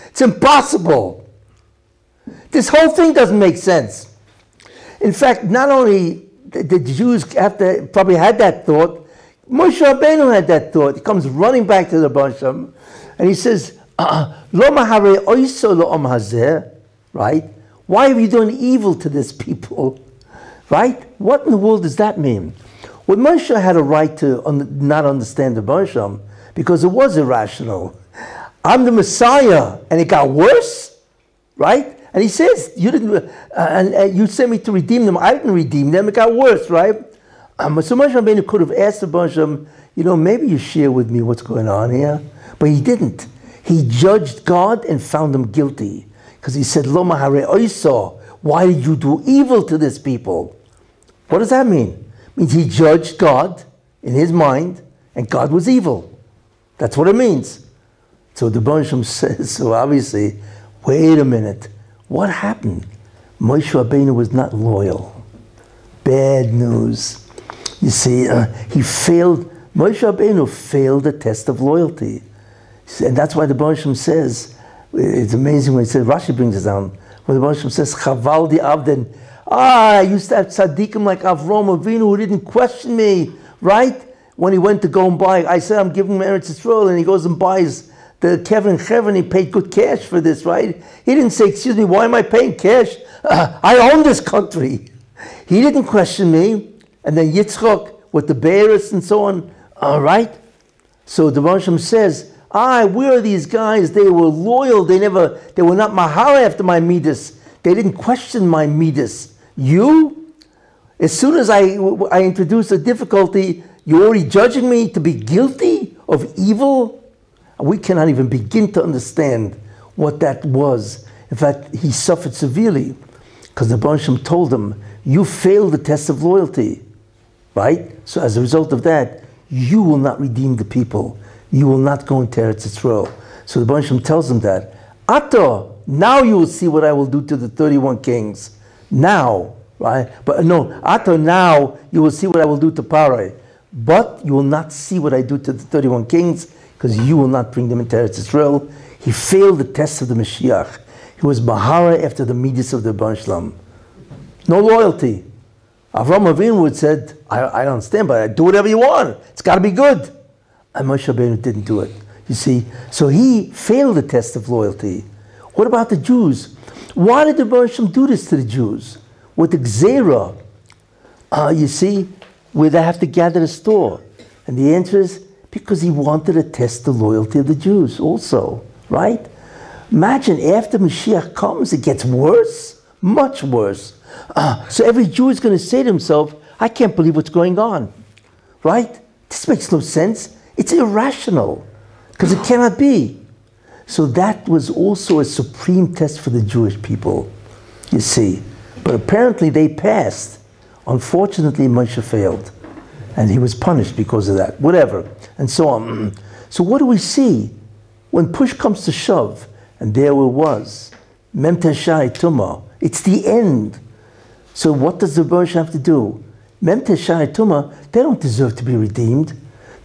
It's impossible. This whole thing doesn't make sense. In fact, not only the, Jews after probably had that thought, Moshe Rabbeinu had that thought. He comes running back to the Basham and he says, uh, right? Why are you doing evil to this people? Right? What in the world does that mean? Well, Moshe had a right to un- not understand the Moshe because it was irrational. I'm the Messiah, and it got worse, right? And he says, "You didn't, uh, and, uh, you sent me to redeem them. I didn't redeem them. It got worse, right?" Um, so Moshe Rabbeinu could have asked the Moshe, "You know, maybe you share with me what's going on here," but he didn't. He judged God and found him guilty because he said, "Lo mahare oiso." Why did you do evil to this people? What does that mean? Means he judged God in his mind, and God was evil. That's what it means. So the Bansham [LAUGHS] says, so obviously, wait a minute, what happened? Moshe Rabbeinu was not loyal. Bad news. You see, uh, he failed, Moshe Rabbeinu failed the test of loyalty. And that's why the Bansham says, it's amazing when he says, Rashi brings it down, when the Bansham says, Chaval di Avden, Ah, I used to have tzaddikim like Avram Avinu who didn't question me, right? When he went to go and buy, I said, I'm giving him Eretz Yisrael, and he goes and buys the Kevin Chevron, he paid good cash for this, right? He didn't say, excuse me, why am I paying cash? Uh, [LAUGHS] I own this country. He didn't question me. And then Yitzchok with the Bears and so on, all right? So the Rosham says, ah, where are these guys? They were loyal. They never, they were not mahara after my midas. They didn't question my midas. You? As soon as I, I introduce a difficulty, you're already judging me to be guilty of evil? We cannot even begin to understand what that was. In fact, he suffered severely because the Bansham told him, You failed the test of loyalty, right? So, as a result of that, you will not redeem the people. You will not go into Eretz Yisrael. So the Bansham tells him that. Ato, now you will see what I will do to the 31 kings. Now, right? But no, Ato, now you will see what I will do to Parai. But you will not see what I do to the 31 kings because you will not bring them into Eretz Israel. He failed the test of the Mashiach. He was Mahara after the Midas of the Banshlam. No loyalty. Avram Avinu would said, I, I don't understand, but I do whatever you want. It's got to be good. And Moshe Rabbeinu didn't do it. You see, so he failed the test of loyalty. What about the Jews? Why did the Banshlam do this to the Jews? With the Gzera, uh, you see, where they have to gather the store. And the answer is because he wanted to test the loyalty of the Jews also, right? Imagine after Mashiach comes, it gets worse, much worse. Uh, so every Jew is going to say to himself, I can't believe what's going on, right? This makes no sense. It's irrational because it cannot be. So that was also a supreme test for the Jewish people, you see. But apparently they passed. Unfortunately, Moshe failed and he was punished because of that, whatever, and so on. [CLEARS THROAT] So, what do we see? When push comes to shove, and there it was, Memteshai Tuma, it's the end. So, what does the Bursh have to do? Memteshai Tuma, they don't deserve to be redeemed.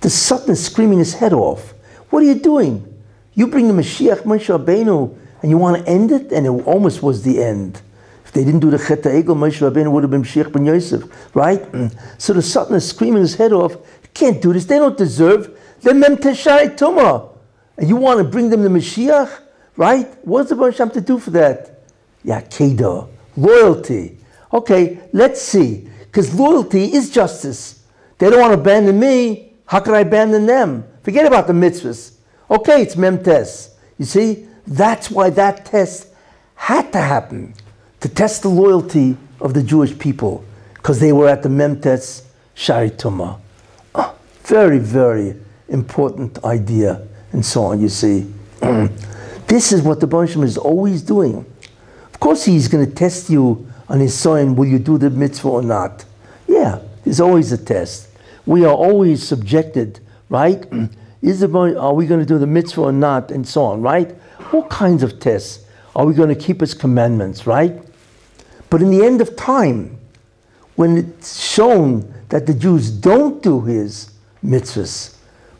The is screaming his head off. What are you doing? You bring the Mashiach Moshe Rabbeinu, and you want to end it? And it almost was the end. If they didn't do the Chet Egel, Moshe Rabbeinu would have been Sheikh ben Yosef, right? Mm. So the Satan is screaming his head off, can't do this, they don't deserve. They're Mem Teshai Tumah. And you want to bring them the Mashiach, right? What's the Baruch have to do for that? Akedah, loyalty. Okay, let's see. Because loyalty is justice. They don't want to abandon me. How could I abandon them? Forget about the mitzvahs. Okay, it's memtes. You see, that's why that test had to happen to test the loyalty of the Jewish people because they were at the Memtes Sharituma. Oh, ah, very, very important idea, and so on, you see. [CLEARS THROAT] this is what the Bansham is always doing. Of course, he's going to test you on his son, will you do the mitzvah or not? Yeah, there's always a test. We are always subjected, right? [CLEARS THROAT] Is the, are we going to do the mitzvah or not, and so on, right? All kinds of tests. Are we going to keep his commandments, right? But in the end of time, when it's shown that the Jews don't do his mitzvahs,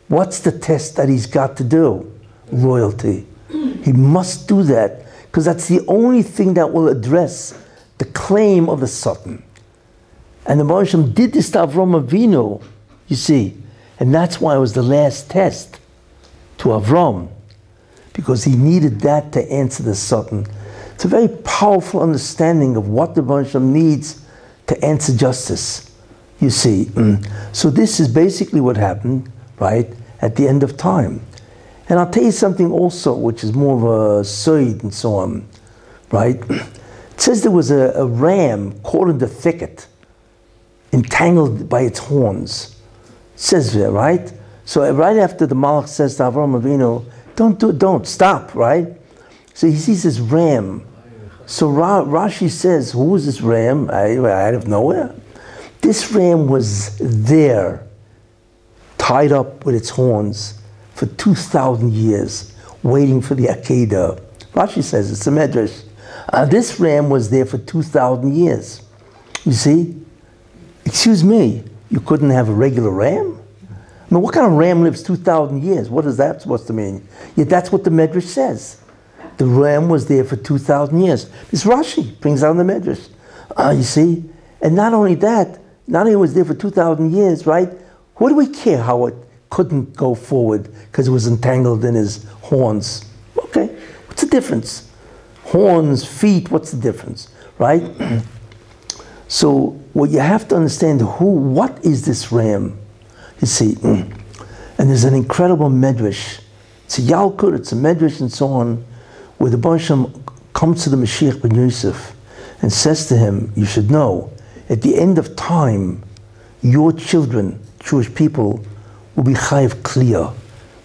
what's the test that he's got to do? Loyalty. He must do that because that's the only thing that will address the claim of the Satan. And the Marsham did this to Avram Avinu, you see, and that's why it was the last test to Avram, because he needed that to answer the Satan. It's a very powerful understanding of what the Bansham needs to answer justice. You see, mm. so this is basically what happened, right, at the end of time. And I'll tell you something also, which is more of a side and so on, right? [CLEARS THROAT] It says there was a, a ram caught in the thicket, entangled by its horns. Says there, right? So right after the Malach says to Avram Avinu, don't do, don't stop, right? So he sees this ram so Ra- Rashi says, who was this ram out of nowhere? This ram was there, tied up with its horns for 2,000 years, waiting for the Akedah. Rashi says it's a medrash. Uh, this ram was there for 2,000 years. You see? Excuse me, you couldn't have a regular ram? I mean, what kind of ram lives 2,000 years? What is that supposed to mean? Yet that's what the medrash says. The ram was there for 2,000 years. This Rashi brings down the Medrash. Uh, you see? And not only that, not only was there for 2,000 years, right? What do we care how it couldn't go forward because it was entangled in his horns? Okay, what's the difference? Horns, feet, what's the difference, right? [CLEARS THROAT] so what you have to understand who, what is this ram? You see, mm. and there's an incredible medrash. It's a Yalkut, it's a medrash and so on, where the Barsham comes to the Mashiach ben Yosef and says to him, you should know, at the end of time, your children, Jewish people, will be chayiv clear.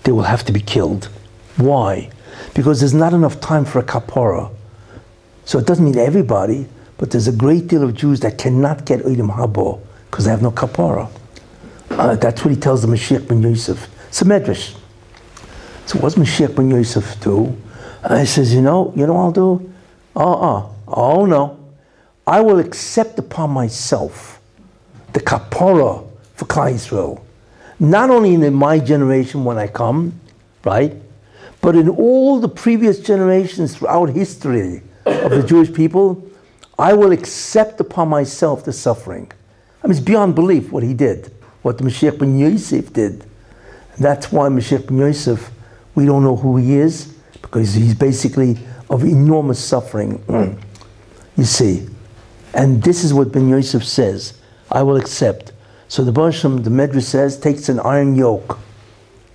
They will have to be killed. Why? Because there's not enough time for a kapara. So it doesn't mean everybody, but there's a great deal of Jews that cannot get Olam Habo because they have no kapara. Uh, that's what he tells the Mashiach ben Yosef. It's a medrash. So what's Mashiach ben Yosef do? Uh, he says, you know, you know what I'll do? Uh-uh. Oh no. I will accept upon myself the kapara for Klal Yisrael. Not only in my generation when I come, right? But in all the previous generations throughout history of the Jewish people, I will accept upon myself the suffering. I mean, it's beyond belief what he did, what the Mashiach ben Yosef did. That's why Mashiach ben Yosef, we don't know who he is, because he's basically of enormous suffering. [CLEARS THROAT] you see. And this is what Ben Yosef says I will accept. So the Barsham, the Medrash says, takes an iron yoke,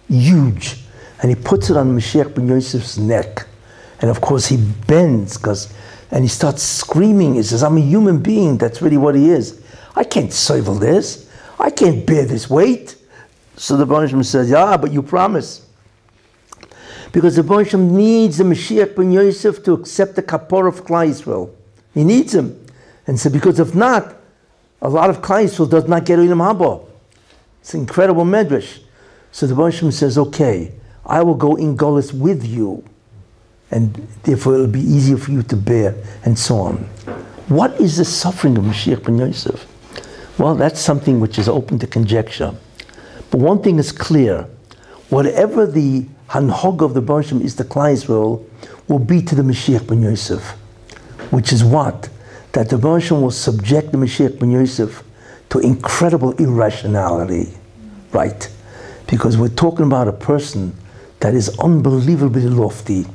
huge, and he puts it on Mashiach ben Yosef's neck. And of course, he bends because, and he starts screaming. He says, I'm a human being. That's really what he is. I can't swivel this. I can't bear this weight. So the Barsham says, Yeah, but you promise. Because the Barsham needs the Mashiach ben Yosef to accept the Kapor of Klal Yisrael. He needs him. And so, because if not, a lot of Klal Yisrael does not get Olam Haba. It's an incredible medrash. So the Barsham says, okay, I will go in Golis with you, and therefore it'll be easier for you to bear, and so on. What is the suffering of Mashiach ben Yosef? Well, that's something which is open to conjecture. But one thing is clear whatever the Hanhog of the Barsham is to Klal Yisrael will be to the Mashiach ben Yosef, which is what? That the Barsham will subject the Mashiach ben Yosef to incredible irrationality, right? Because we're talking about a person that is unbelievably lofty.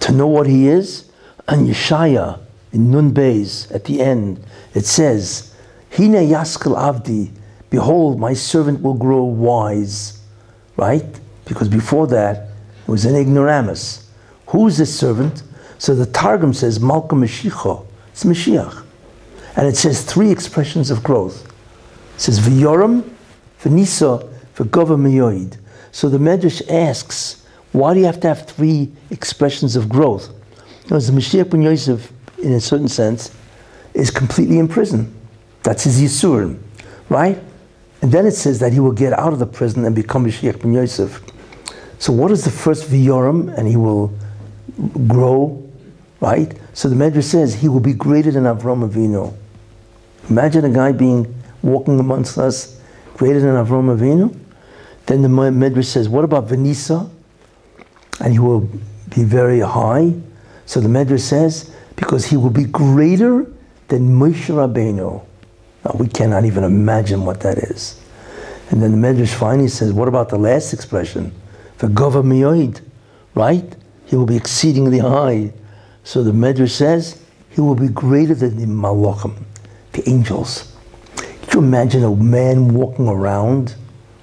To know what he is, and Yeshaya in Nun Beis at the end, it says, Hine Yaskel Avdi, behold, my servant will grow wise, right? Because before that, it was an ignoramus. Who's this servant? So the Targum says, Malka Mashiach. It's Mashiach. And it says three expressions of growth. It says, V'yoram, V'nisa, V'gova Meyoid. So the Medrash asks, why do you have to have three expressions of growth? Because the Mashiach ben Yosef, in a certain sense, is completely in prison. That's his Yisurim, right? And then it says that he will get out of the prison and become Mashiach ben Yosef. So what is the first V'yoram? And he will grow, right? So the Medrash says he will be greater than Avram Avinu. Imagine a guy being walking amongst us greater than Avram Avinu. Then the Medrash says, what about Vanisa? And he will be very high. So the Medrash says, because he will be greater than Moshe Rabbeinu. Now, we cannot even imagine what that is. And then the Medrash finally says, what about the last expression? The Gova Mioid, right? He will be exceedingly high. So the Medrash says, he will be greater than the Malachim, the angels. Could you imagine a man walking around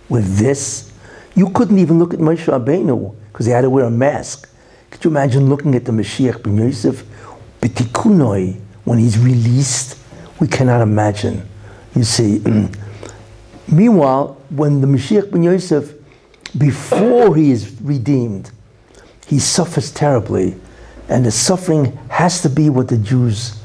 with this? You couldn't even look at Moshe Rabbeinu because he had to wear a mask. Could you imagine looking at the Mashiach ben Yosef, B'tikunoi, when he's released? We cannot imagine. You see. [CLEARS THROAT] Meanwhile, when the Mashiach ben Yosef, before he is redeemed, he suffers terribly. And the suffering has to be what the Jews,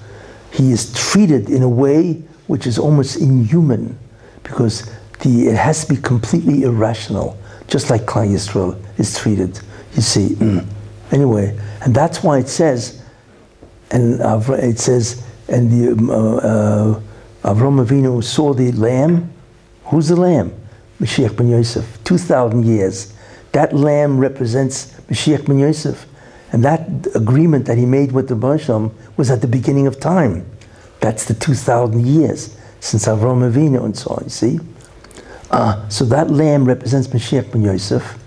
he is treated in a way which is almost inhuman because the, it has to be completely irrational, just like Klal Yisrael is treated. You see. Anyway, and that's why it says, and it says, and the uh, uh, Avram Avinu saw the lamb. Who's the lamb? Mashiach ben Yosef. 2,000 years. That lamb represents Mashiach ben Yosef. And that agreement that he made with the Barsham was at the beginning of time. That's the 2,000 years since Avram Avinu and so on, you see? Uh, so that lamb represents Mashiach ben Yosef,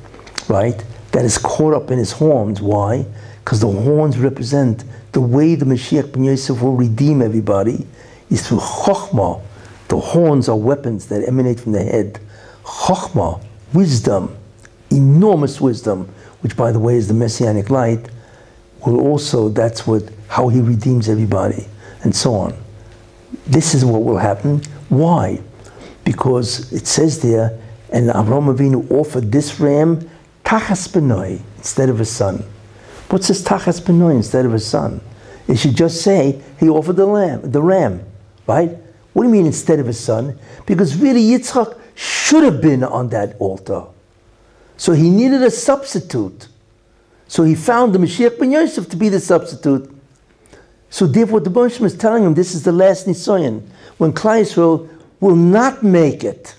right? That is caught up in his horns. Why? Because the horns represent the way the Mashiach ben Yosef will redeem everybody is through Chokhmah. The horns are weapons that emanate from the head. Chokhmah, wisdom, enormous wisdom, which by the way is the messianic light, will also, that's what, how he redeems everybody, and so on. This is what will happen. Why? Because it says there, and Avram Avinu offered this ram tachas benoi instead of a son. What says tachas benoi instead of a son? It should just say he offered the lamb, the ram, right? What do you mean instead of a son? Because really Yitzchak should have been on that altar. So he needed a substitute. So he found the Mashiach ben Yosef to be the substitute. So therefore the Bershom is telling him this is the last Nisoyan, when Klal Yisrael will not make it,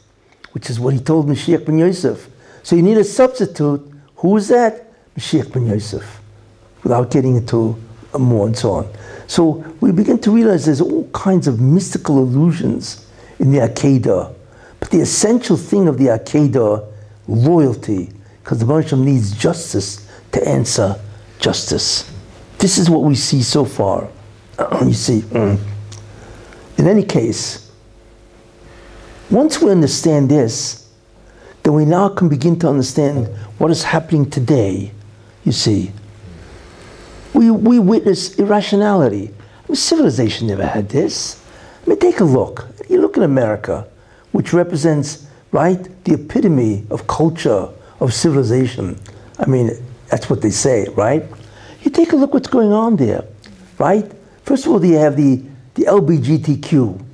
which is what he told Mashiach ben Yosef. So you need a substitute. Who is that? Mashiach ben Yosef, without getting into more and so on. So we begin to realize there's all kinds of mystical illusions in the Akedah. But the essential thing of the Akedah, loyalty, because the Bershom needs justice to answer justice. This is what we see so far. [CLEARS THROAT] you see, mm. in any case, once we understand this, then we now can begin to understand what is happening today. You see, we, we witness irrationality. I mean, civilization never had this. I mean, take a look. You look at America, which represents, right, the epitome of culture, of civilization. I mean, that's what they say, right? You take a look what's going on there, right? First of all, you have the, the LBGTQ,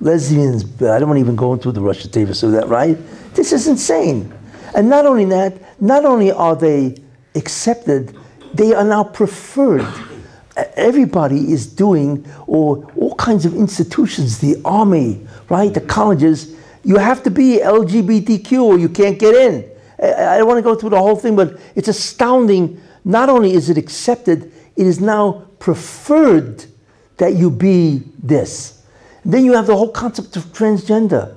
lesbians, I don't want to even go into the Russian tables of that, right? This is insane. And not only that, not only are they accepted, they are now preferred. Everybody is doing, or all kinds of institutions, the army, right, the colleges, you have to be LGBTQ or you can't get in. I don't want to go through the whole thing, but it's astounding. Not only is it accepted, it is now preferred that you be this. Then you have the whole concept of transgender.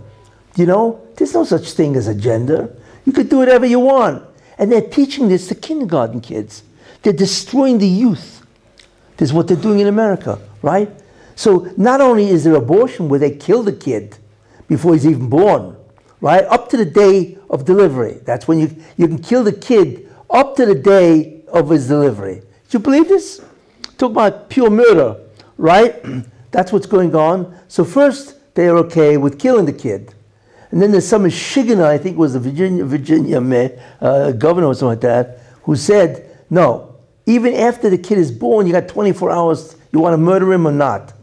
You know, there's no such thing as a gender. You could do whatever you want. And they're teaching this to kindergarten kids. They're destroying the youth. This is what they're doing in America, right? So not only is there abortion where they kill the kid before he's even born, right? Up to the day of delivery. That's when you, you can kill the kid up to the day of his delivery. Do you believe this? Talk about pure murder, right? [CLEARS THROAT] That's what's going on. So first, they're okay with killing the kid. And then there's some Michigan, I think was the Virginia, Virginia uh, governor or something like that, who said, no, even after the kid is born, you got 24 hours, you want to murder him or not.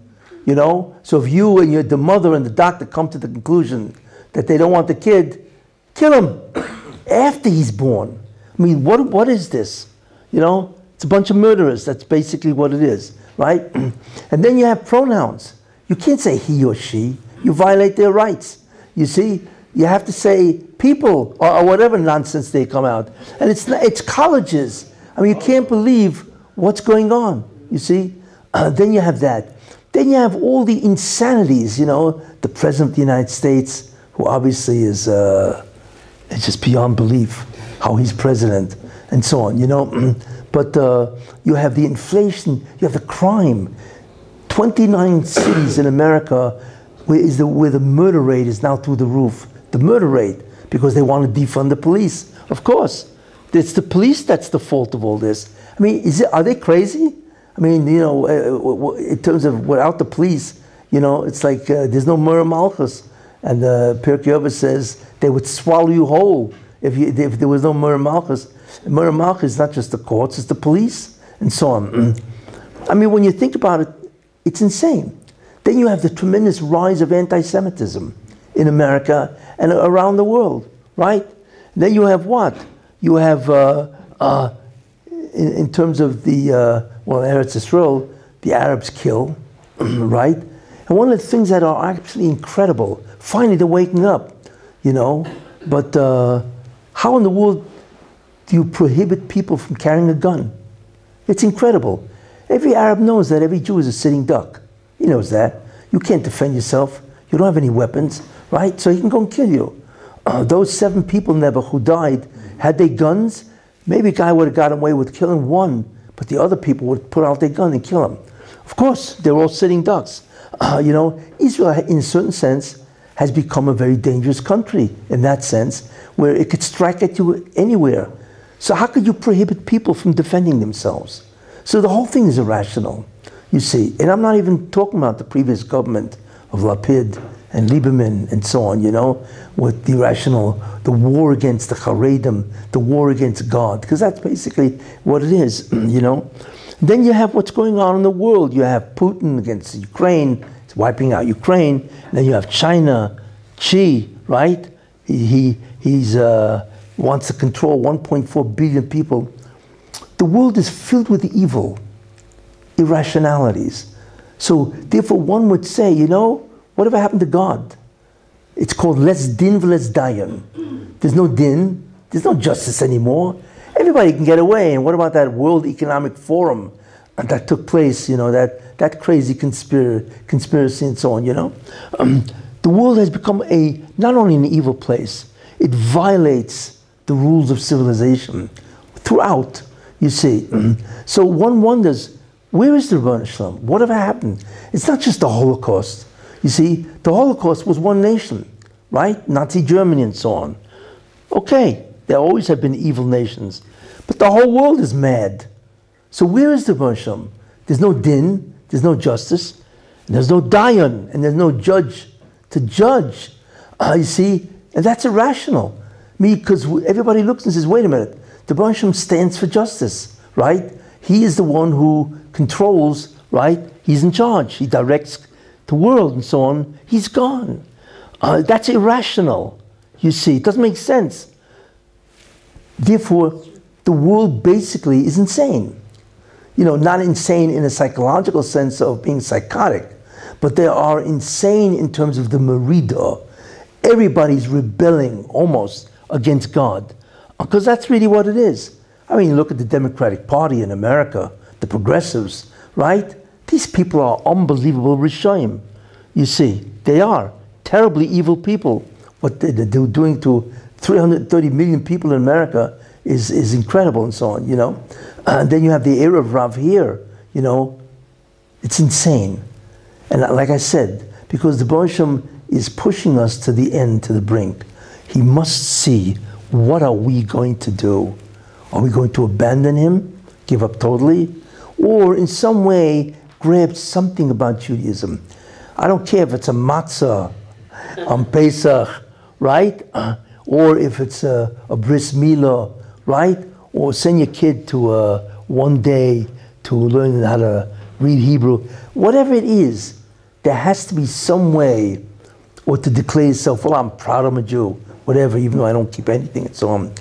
You know? So if you and your, the mother and the doctor come to the conclusion that they don't want the kid, kill him [COUGHS] after he's born. I mean, what, what is this? You know, it's a bunch of murderers. That's basically what it is, right? [CLEARS THROAT] and then you have pronouns. You can't say he or she. You violate their rights. You see, you have to say people or, or whatever nonsense they come out. And it's, it's colleges. I mean, you can't believe what's going on. You see? Uh, [CLEARS THROAT] then you have that. Then you have all the insanities, you know, the President of the United States, who obviously is uh, it's just beyond belief how he's president and so on, you know. [CLEARS THROAT] but uh, you have the inflation, you have the crime. 29 cities in America where, is the, where the murder rate is now through the roof. The murder rate, because they want to defund the police. Of course, it's the police that's the fault of all this. I mean, is it, are they crazy? I mean, you know, uh, in terms of without the police, you know, it's like uh, there's no mora malchus. And uh, Pirkei says they would swallow you whole if, you, if there was no Mora Malchus. Is not just the courts, it's the police and so on. I mean, when you think about it, it's insane. Then you have the tremendous rise of anti Semitism in America and around the world, right? Then you have what? You have, uh, uh, in, in, terms of the, uh, well, Eretz Israel, the Arabs kill, [CLEARS THROAT] right? And one of the things that are absolutely incredible Finally, they're waking up, you know. But uh, how in the world do you prohibit people from carrying a gun? It's incredible. Every Arab knows that every Jew is a sitting duck. He knows that. You can't defend yourself. You don't have any weapons, right? So he can go and kill you. Uh, those seven people never who died, had they guns, maybe a guy would have got away with killing one, but the other people would put out their gun and kill him. Of course, they're all sitting ducks. Uh, you know, Israel, in a certain sense, has become a very dangerous country in that sense, where it could strike at you anywhere. So how could you prohibit people from defending themselves? So the whole thing is irrational, you see. And I'm not even talking about the previous government of Lapid and Lieberman and so on, you know, with the irrational, the war against the Haredim, the war against God, because that's basically what it is, [CLEARS THROAT] you know. Then you have what's going on in the world. You have Putin against Ukraine, it's wiping out Ukraine. Then you have China, Xi, right? He, he he's, uh, wants to control 1.4 billion people. The world is filled with evil, irrationalities. So therefore one would say, you know, whatever happened to God? It's called less din less dayan. There's no din, there's no justice anymore. Everybody can get away. And what about that World Economic Forum that took place, you know, that, that crazy conspiracy, conspiracy and so on, you know? Um, [CLEARS THROAT] the world has become a, not only an evil place, it violates the rules of civilization throughout, you see. so one wonders, where is the Ribono Shel Olam? Whatever happened? It's not just the Holocaust. You see, the Holocaust was one nation, right? Nazi Germany and so on. Okay, there always have been evil nations. But the whole world is mad. So where is the Rebbeinu There's no din, there's no justice, there's no dayan, and there's no judge to judge. Uh, you see, and that's irrational. Me, because everybody looks and says, wait a minute, the Rebbeinu stands for justice, right? He is the one who controls, right? He's in charge. He directs the world and so on. He's gone. Uh, that's irrational. You see, it doesn't make sense. Therefore, the world basically is insane. You know, not insane in a psychological sense of being psychotic, but they are insane in terms of the merida. Everybody's rebelling almost against God, because that's really what it is. I mean, look at the Democratic Party in America, the progressives, right? These people are unbelievable Rishayim. You see, they are terribly evil people. What they're doing to 330 million people in America is, is incredible and so on, you know. And then you have the Erev Rav here, you know. It's insane. And like I said, because the Boisham is pushing us to the end, to the brink, he must see what are we going to do? Are we going to abandon him, give up totally? Or in some way grab something about Judaism? I don't care if it's a matzah on [LAUGHS] Pesach, right? Uh, or if it's a, a bris milah, right? Or send your kid to a one day to learn how to read Hebrew. Whatever it is, there has to be some way, or to declare yourself, well, I'm proud I'm a Jew, whatever, even though I don't keep anything and so on.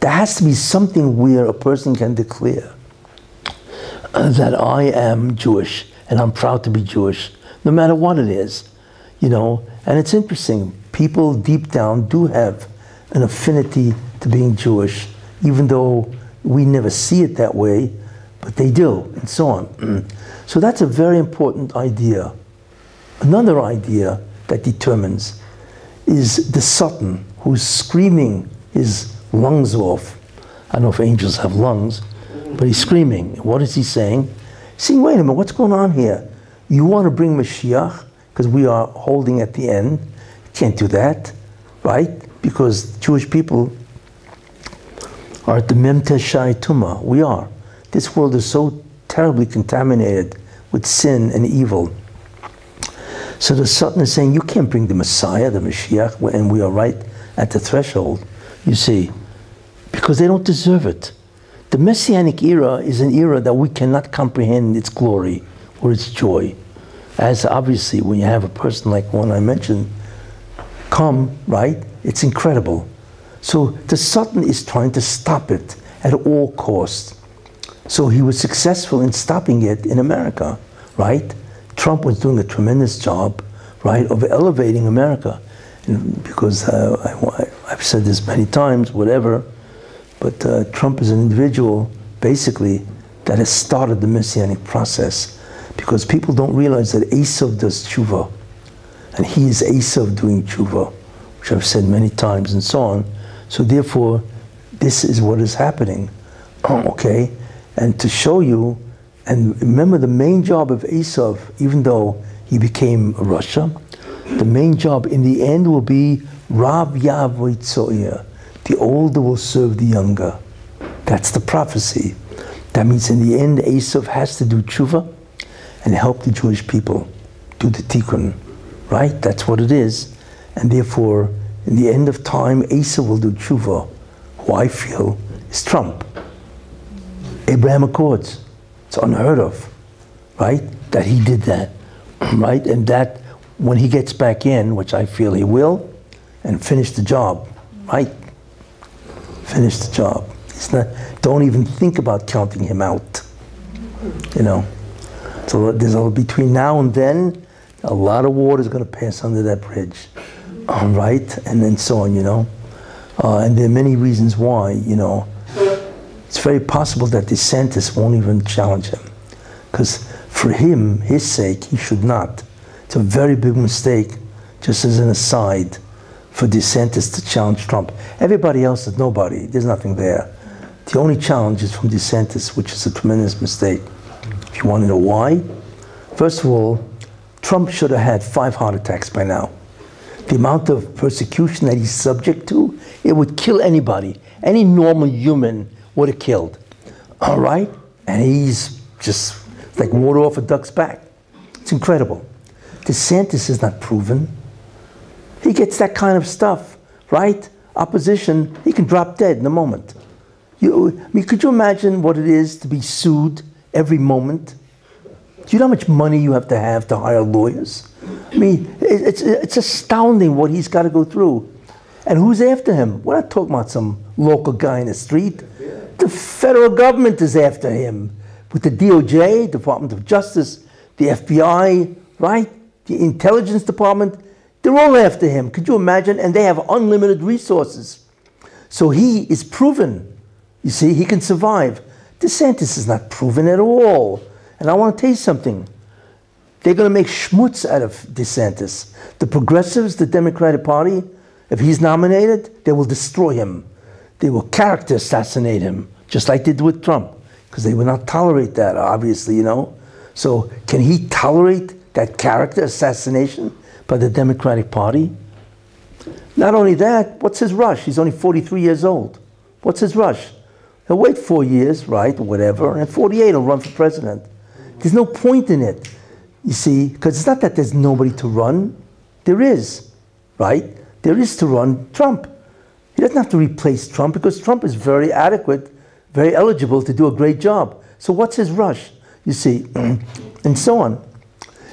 There has to be something where a person can declare uh, that I am Jewish and I'm proud to be Jewish, no matter what it is, you know. And it's interesting, people deep down do have an affinity to being Jewish, even though we never see it that way, but they do, and so on. [CLEARS THROAT] so that's a very important idea. Another idea that determines is the Satan who's screaming his lungs off. I don't know if angels have lungs, but he's screaming. What is he saying? See, wait a minute, what's going on here? You want to bring Mashiach because we are holding at the end. Can't do that, right? Because Jewish people are at the Memte Shai Tuma. We are. This world is so terribly contaminated with sin and evil. So the Satan is saying, you can't bring the Messiah, the Mashiach, and we are right at the threshold, you see, because they don't deserve it. The Messianic era is an era that we cannot comprehend its glory or its joy. As obviously, when you have a person like one I mentioned come, right, it's incredible. So the Satan is trying to stop it at all costs. So he was successful in stopping it in America, right? Trump was doing a tremendous job, right, of elevating America. And because uh, I, have said this many times, whatever, but uh, Trump is an individual, basically, that has started the messianic process. Because people don't realize that Esav does tshuva, and he is Esav doing tshuva, which I've said many times and so on. So therefore, this is what is happening. [CLEARS THROAT] okay? And to show you, and remember the main job of Esav, even though he became a rasha, the main job in the end will be Rav Yavoitzoya. The older will serve the younger. That's the prophecy. That means in the end, Esav has to do tshuva and help the Jewish people do the tikkun. Right? That's what it is. And therefore, in the end of time, Esav will do tshuva, who I feel is Trump. Abraham Accords. It's unheard of, right? That he did that, [CLEARS THROAT] right? And that when he gets back in, which I feel he will, and finish the job, right? Finish the job. It's not, don't even think about counting him out. You know. So there's a, between now and then, a lot of water is going to pass under that bridge, all right, and then so on. You know, uh, and there are many reasons why. You know, very possible that DeSantis won't even challenge him, because for him, his sake, he should not. It's a very big mistake, just as an aside, for DeSantis to challenge Trump. Everybody else is nobody. There's nothing there. The only challenge is from DeSantis, which is a tremendous mistake. If you want to know why, first of all, Trump should have had five heart attacks by now. The amount of persecution that he's subject to, it would kill anybody. Any normal human would have killed. All right? And he's just like water off a duck's back. It's incredible. DeSantis is not proven. He gets that kind of stuff, right? Opposition, he can drop dead in a moment. You, I mean, could you imagine what it is to be sued every moment? Do you know how much money you have to have to hire lawyers? I mean, it's, it's astounding what he's got to go through. And who's after him? We're not talking about some local guy in the street. The federal government is after him with the DOJ, Department of Justice, the FBI, right? The Intelligence Department. They're all after him. Could you imagine? And they have unlimited resources. So he is proven. You see, he can survive. DeSantis is not proven at all. And I want to tell you something. They're going to make schmutz out of DeSantis. The progressives, the Democratic Party, if he's nominated, they will destroy him. They will character assassinate him, just like they did with Trump, because they will not tolerate that, obviously, you know. So, can he tolerate that character assassination by the Democratic Party? Not only that, what's his rush? He's only 43 years old. What's his rush? He'll wait four years, right, or whatever, and at 48 he'll run for president. There's no point in it, you see, because it's not that there's nobody to run. There is, right? There is to run Trump. He doesn't have to replace Trump because Trump is very adequate, very eligible to do a great job. So what's his rush, you see, [CLEARS THROAT] and so on.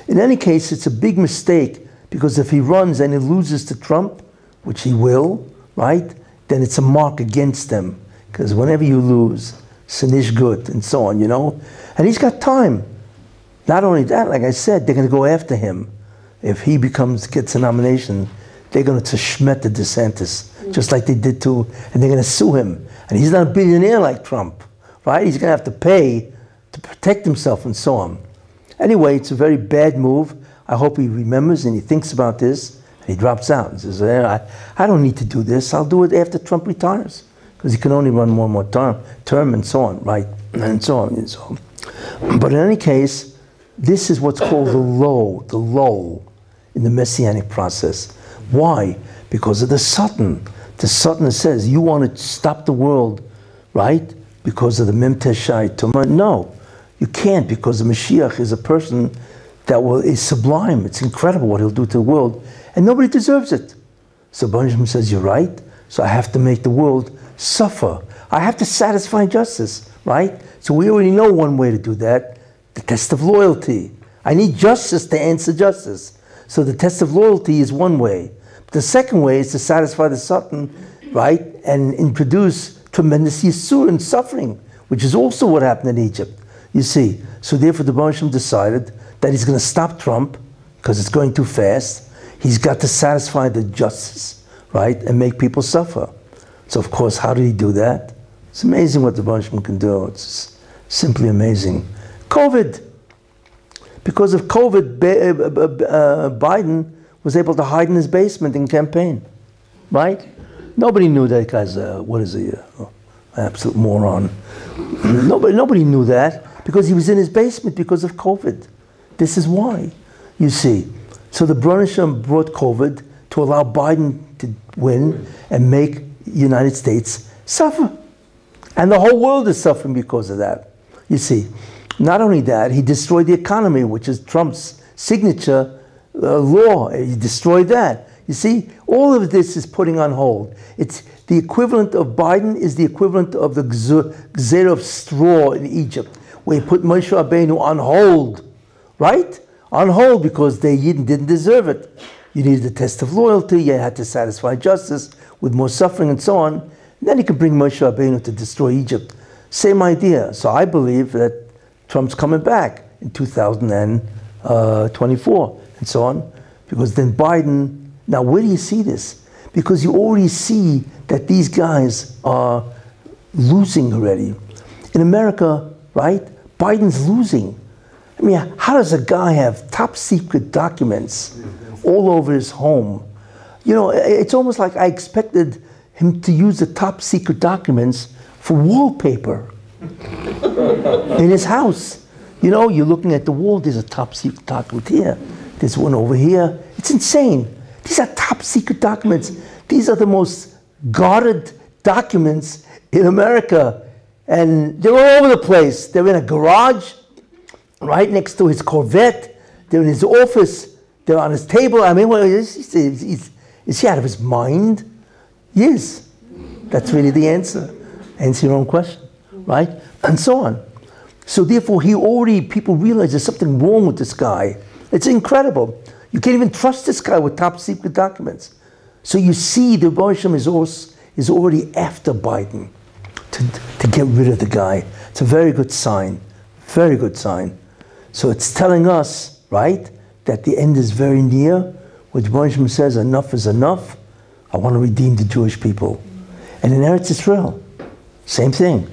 In any case, it's a big mistake because if he runs and he loses to Trump, which he will, right, then it's a mark against them. Because whenever you lose, Sinish good and so on, you know? And he's got time. Not only that, like I said, they're going to go after him. If he becomes gets a nomination, they're going to schmet the DeSantis, just like they did to, and they're going to sue him. And he's not a billionaire like Trump, right? He's going to have to pay to protect himself and so on. Anyway, it's a very bad move. I hope he remembers and he thinks about this. And he drops out and says, I, I don't need to do this. I'll do it after Trump retires because he can only run one more term, term and so on, right? And so on and so on. But in any case, this is what's called the low, the lull in the messianic process. Why? Because of the Satan. The Satan says, you want to stop the world, right? Because of the Memteshai Tumah? No, you can't because the Mashiach is a person that will, is sublime. It's incredible what he'll do to the world. And nobody deserves it. So Banishim says, you're right. So I have to make the world suffer. I have to satisfy justice, right? So we already know one way to do that the test of loyalty. I need justice to answer justice. So the test of loyalty is one way. The second way is to satisfy the Satan, right? And introduce tremendous yisur and suffering, which is also what happened in Egypt. You see. So therefore the Banshim decided that he's going to stop Trump because it's going too fast. He's got to satisfy the justice, right? And make people suffer. So of course, how did he do that? It's amazing what the Banshim can do. It's simply amazing. COVID. Because of COVID, uh, uh, Biden was able to hide in his basement and campaign, right? Nobody knew that guy's, uh, what is he, uh, absolute moron. nobody, nobody knew that because he was in his basement because of COVID. This is why, you see. So the Brunisham brought COVID to allow Biden to win and make United States suffer. And the whole world is suffering because of that. You see, not only that, he destroyed the economy, which is Trump's signature uh, law. He destroyed that. You see, all of this is putting on hold. It's the equivalent of Biden is the equivalent of the gzera of straw in Egypt, where he put Moshe Rabbeinu on hold, right? On hold because they didn't deserve it. You needed a test of loyalty. You had to satisfy justice with more suffering and so on. And then he could bring Moshe Rabbeinu to destroy Egypt. Same idea. So I believe that Trump's coming back in 2024 and so on, because then Biden. Now, where do you see this? Because you already see that these guys are losing already. In America, right? Biden's losing. I mean, how does a guy have top secret documents all over his home? You know, it's almost like I expected him to use the top secret documents for wallpaper [LAUGHS] in his house. You know, you're looking at the wall, there's a top secret document here, there's one over here. It's insane. These are top secret documents. These are the most guarded documents in America. And they're all over the place. They're in a garage right next to his Corvette. They're in his office. They're on his table. I mean, well, is, is, is he out of his mind? Yes. That's really the answer. Answer your own question, right? And so on. So therefore, he already, people realize there's something wrong with this guy. It's incredible. You can't even trust this guy with top secret documents. So you see the Boisham is, also, is already after Biden to, to get rid of the guy. It's a very good sign. Very good sign. So it's telling us, right, that the end is very near. Which Boisham says, enough is enough. I want to redeem the Jewish people. And in Eretz Israel, same thing.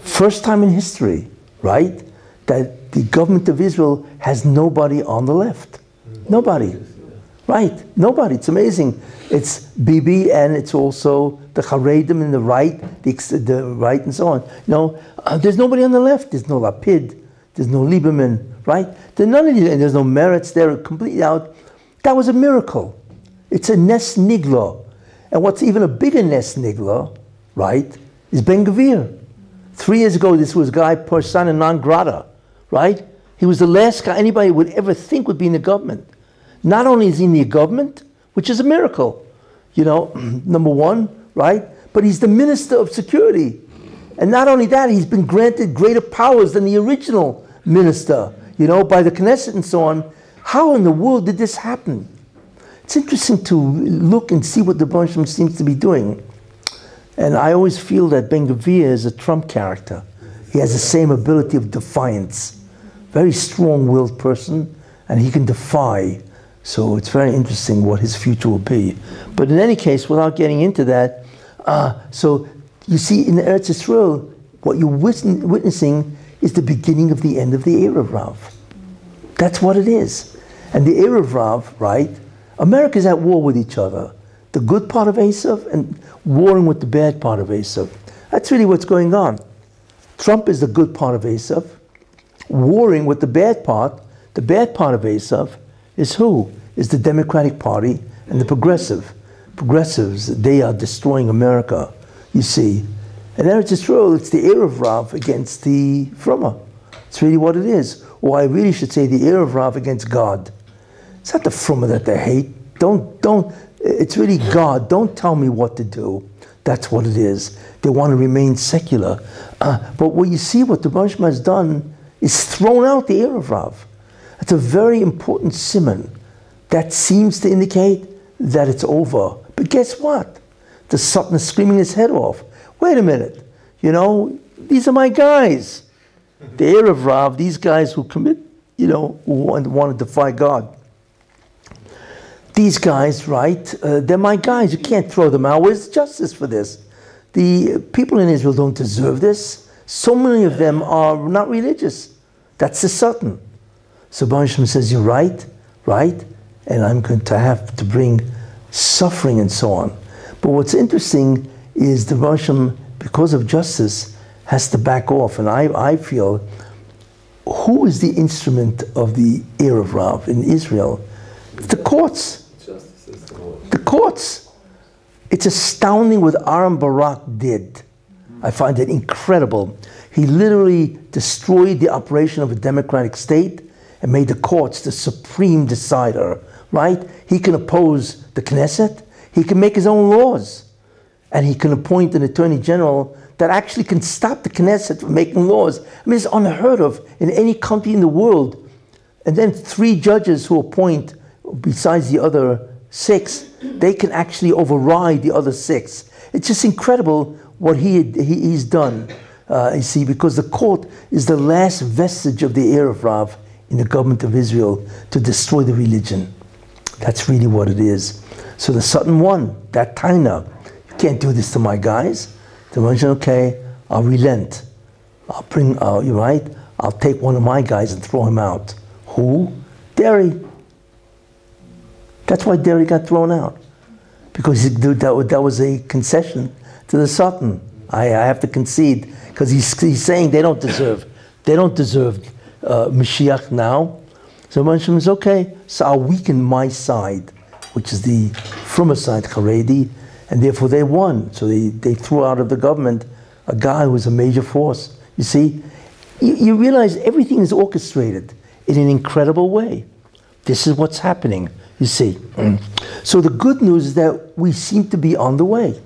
First time in history, right, that the government of Israel has nobody on the left. Nobody. Right, nobody. It's amazing. It's Bibi and it's also the Haredim in the right, the, the right and so on. You know, uh, there's nobody on the left. There's no Lapid. There's no Lieberman, right? There's none of these, and there's no merits. They're completely out. That was a miracle. It's a Nes. And what's even a bigger Nes right, is Ben Gvir. Three years ago, this was guy persona non grata, right? He was the last guy anybody would ever think would be in the government. Not only is he in the government, which is a miracle, you know, [CLEARS THROAT] number one, right? But he's the minister of security. And not only that, he's been granted greater powers than the original minister, you know, by the Knesset and so on. How in the world did this happen? It's interesting to look and see what the Bonsham seems to be doing. And I always feel that Ben Gvir is a Trump character. He has the same ability of defiance. Very strong-willed person, and he can defy. So it's very interesting what his future will be. But in any case, without getting into that, uh, so you see in the Eretz Yisrael, what you're witnessing is the beginning of the end of the Erev Rav. That's what it is. And the Erev Rav, right? America's at war with each other. The good part of Esav and warring with the bad part of Esav. That's really what's going on. Trump is the good part of Esav, warring with the bad part. The bad part of Esav is who? Is the Democratic Party and the progressive. Progressives, they are destroying America, you see. And Eretz Yisrael, it's the Erev Rav against the Fruma. It's really what it is. Or I really should say the Erev Rav against God. It's not the Fruma that they hate. Don't, don't, it's really God. Don't tell me what to do. That's what it is. They want to remain secular. Uh, but what you see, what the Banshma has done is thrown out the Erev Rav. That's a very important simon. That seems to indicate that it's over. But guess what? The Satan is screaming his head off. Wait a minute. You know, these are my guys. The Erev Rav, these guys who commit, you know, who want, want to defy God. These guys, right, uh, they're my guys. You can't throw them out. Where's justice for this? The people in Israel don't deserve this. So many of them are not religious. That's the Satan. So Bansham says, You're right, right? And I'm going to have to bring suffering and so on. But what's interesting is the Bansham, because of justice, has to back off. And I, I feel who is the instrument of the Erev Rav in Israel? The courts. The courts. It's astounding what Aaron Barak did. I find it incredible. He literally destroyed the operation of a democratic state and made the courts the supreme decider, right? He can oppose the Knesset, he can make his own laws, and he can appoint an attorney general that actually can stop the Knesset from making laws. I mean, it's unheard of in any country in the world. And then three judges who appoint, besides the other six, they can actually override the other six. It's just incredible what he, he he's done. Uh, you see, because the court is the last vestige of the Erev Rav in the government of Israel to destroy the religion. That's really what it is. So the Satan won, that Taina. You can't do this to my guys. The mention, okay, I'll relent. I'll bring, uh, you're right, I'll take one of my guys and throw him out. Who? Deri. That's why Deri got thrown out. Because that, that was a concession to the Satan. I, I have to concede, because he's, he's saying they don't deserve, they don't deserve uh, Mashiach now. So Mention is okay, so I'll weaken my side, which is the from side, Haredi, and therefore they won. So they, they threw out of the government a guy who was a major force. You see, you, you realize everything is orchestrated in an incredible way. This is what's happening, you see. So the good news is that we seem to be on the way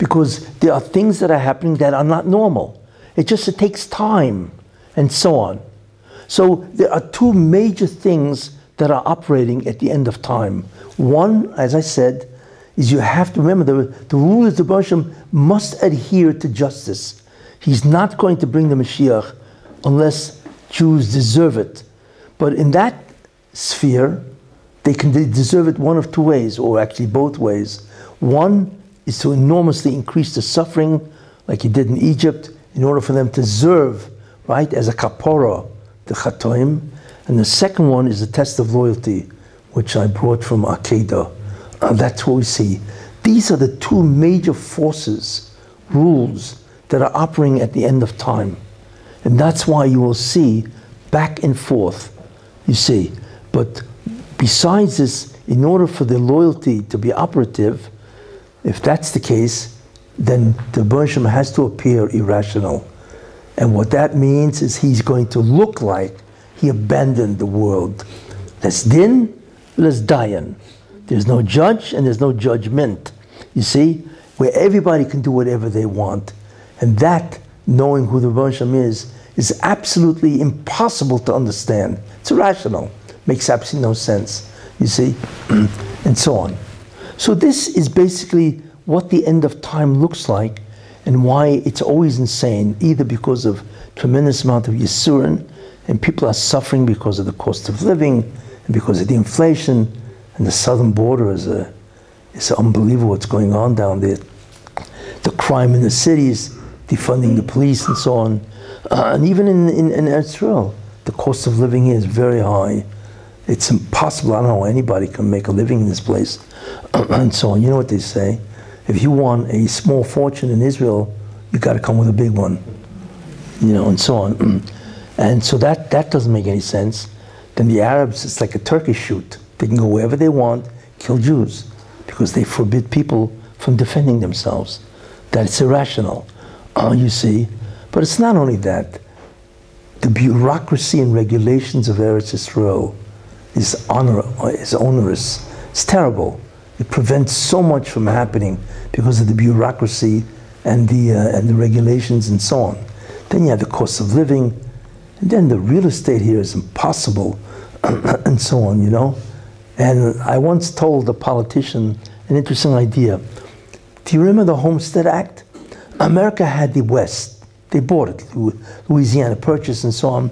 because there are things that are happening that are not normal. It just it takes time and so on. So there are two major things that are operating at the end of time. One, as I said, is you have to remember the, the rule is the Hashem must adhere to justice. He's not going to bring the Mashiach unless Jews deserve it. But in that sphere, they can deserve it one of two ways, or actually both ways. One is to enormously increase the suffering, like he did in Egypt, in order for them to serve, right, as a kapora, the chatoim. And the second one is a test of loyalty, which I brought from Akedah. That's what we see. These are the two major forces, rules, that are operating at the end of time. And that's why you will see back and forth, you see. But besides this, in order for the loyalty to be operative, if that's the case, then the Bershom has to appear irrational. And what that means is he's going to look like he abandoned the world. Let's din, let's dayan. There's no judge and there's no judgment. You see, where everybody can do whatever they want. And that, knowing who the Bershom is, is absolutely impossible to understand. It's irrational. Makes absolutely no sense. You see? [CLEARS THROAT] and so on. So this is basically what the end of time looks like and why it's always insane, either because of tremendous amount of Yisurin, and people are suffering because of the cost of living, and because of the inflation, and the southern border is a it's unbelievable what's going on down there. The crime in the cities, defunding the police and so on. Uh, and even in, in, in Israel, the cost of living here is very high. It's impossible. I don't know anybody can make a living in this place. [CLEARS THROAT] and so on. You know what they say? If you want a small fortune in Israel, you got to come with a big one. You know, and so on. [CLEARS THROAT] and so that, that doesn't make any sense. Then the Arabs, it's like a turkey shoot. They can go wherever they want, kill Jews, because they forbid people from defending themselves. That's irrational, uh, you see. But it's not only that. The bureaucracy and regulations of Eretz Israel is, honor, is onerous. It's terrible. It prevents so much from happening because of the bureaucracy and the, uh, and the regulations and so on. Then you have the cost of living, and then the real estate here is impossible, [CLEARS THROAT] and so on, you know. And I once told a politician an interesting idea. Do you remember the Homestead Act? America had the West. They bought it, Louisiana Purchase and so on.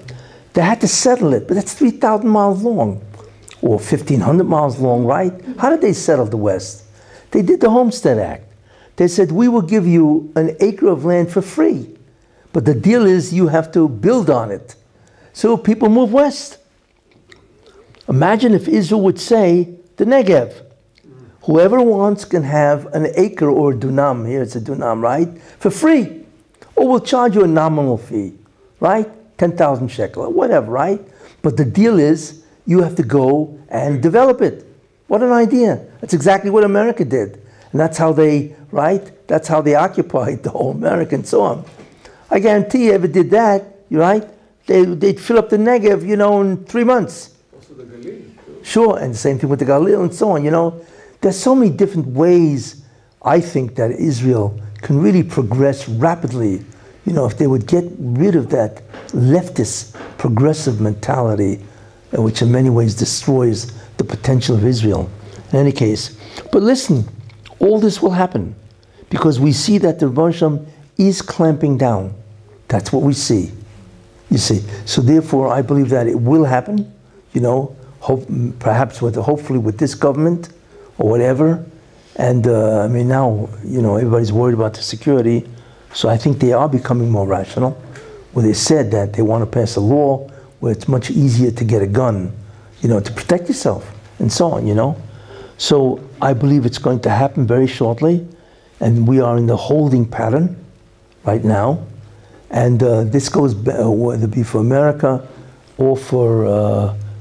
They had to settle it, but that's 3,000 miles long or 1,500 miles long, right? How did they settle the West? They did the Homestead Act. They said, we will give you an acre of land for free, but the deal is you have to build on it. So people move west. Imagine if Israel would say, the Negev. Whoever wants can have an acre or dunam, here it's a dunam, right? For free. Or we'll charge you a nominal fee, right? 10,000 shekel, whatever, right? But the deal is you have to go and develop it. What an idea. That's exactly what America did. And that's how they, right? That's how they occupied [LAUGHS] the whole America and so on. I guarantee you, if it did that, right? They, they'd fill up the Negev, you know, in three months. Also the Galil. Sure, and the same thing with the Galil and so on, you know. There's so many different ways I think that Israel can really progress rapidly. You know, if they would get rid of that leftist progressive mentality, which in many ways destroys the potential of Israel. In any case, but listen, all this will happen because we see that the Rebbe is clamping down. That's what we see. You see. So therefore, I believe that it will happen. You know, hope, perhaps with hopefully with this government or whatever. And uh, I mean, now you know everybody's worried about the security, so I think they are becoming more rational. Where they said that they want to pass a law where it's much easier to get a gun, you know, to protect yourself and so on. You know, so I believe it's going to happen very shortly, and we are in the holding pattern right now. And uh, this goes uh, whether it be for America or for uh,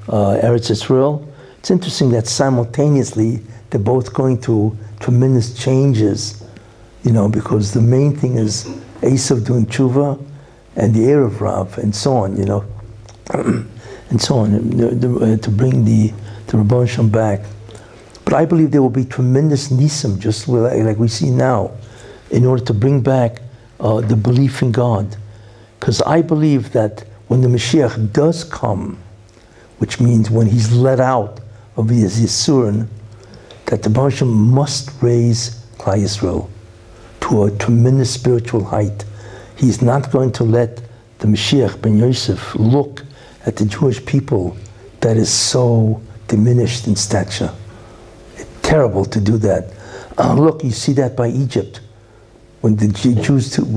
uh, Eretz Israel. It's interesting that simultaneously they're both going through tremendous changes, you know, because the main thing is Esav doing tshuva and the Erev Rav and so on, you know, [CLEARS THROAT] and so on, uh, to bring the, the Rabban Shem back. But I believe there will be tremendous nisim, just like we see now, in order to bring back uh, the belief in God. Because I believe that when the Mashiach does come, which means when he's let out of his Yisurin, that the Baruch must raise Klal Yisrael to a tremendous spiritual height. He's not going to let the Mashiach ben Yosef look at the Jewish people that is so diminished in stature. Terrible to do that. Uh, look, you see that by Egypt when the Jews took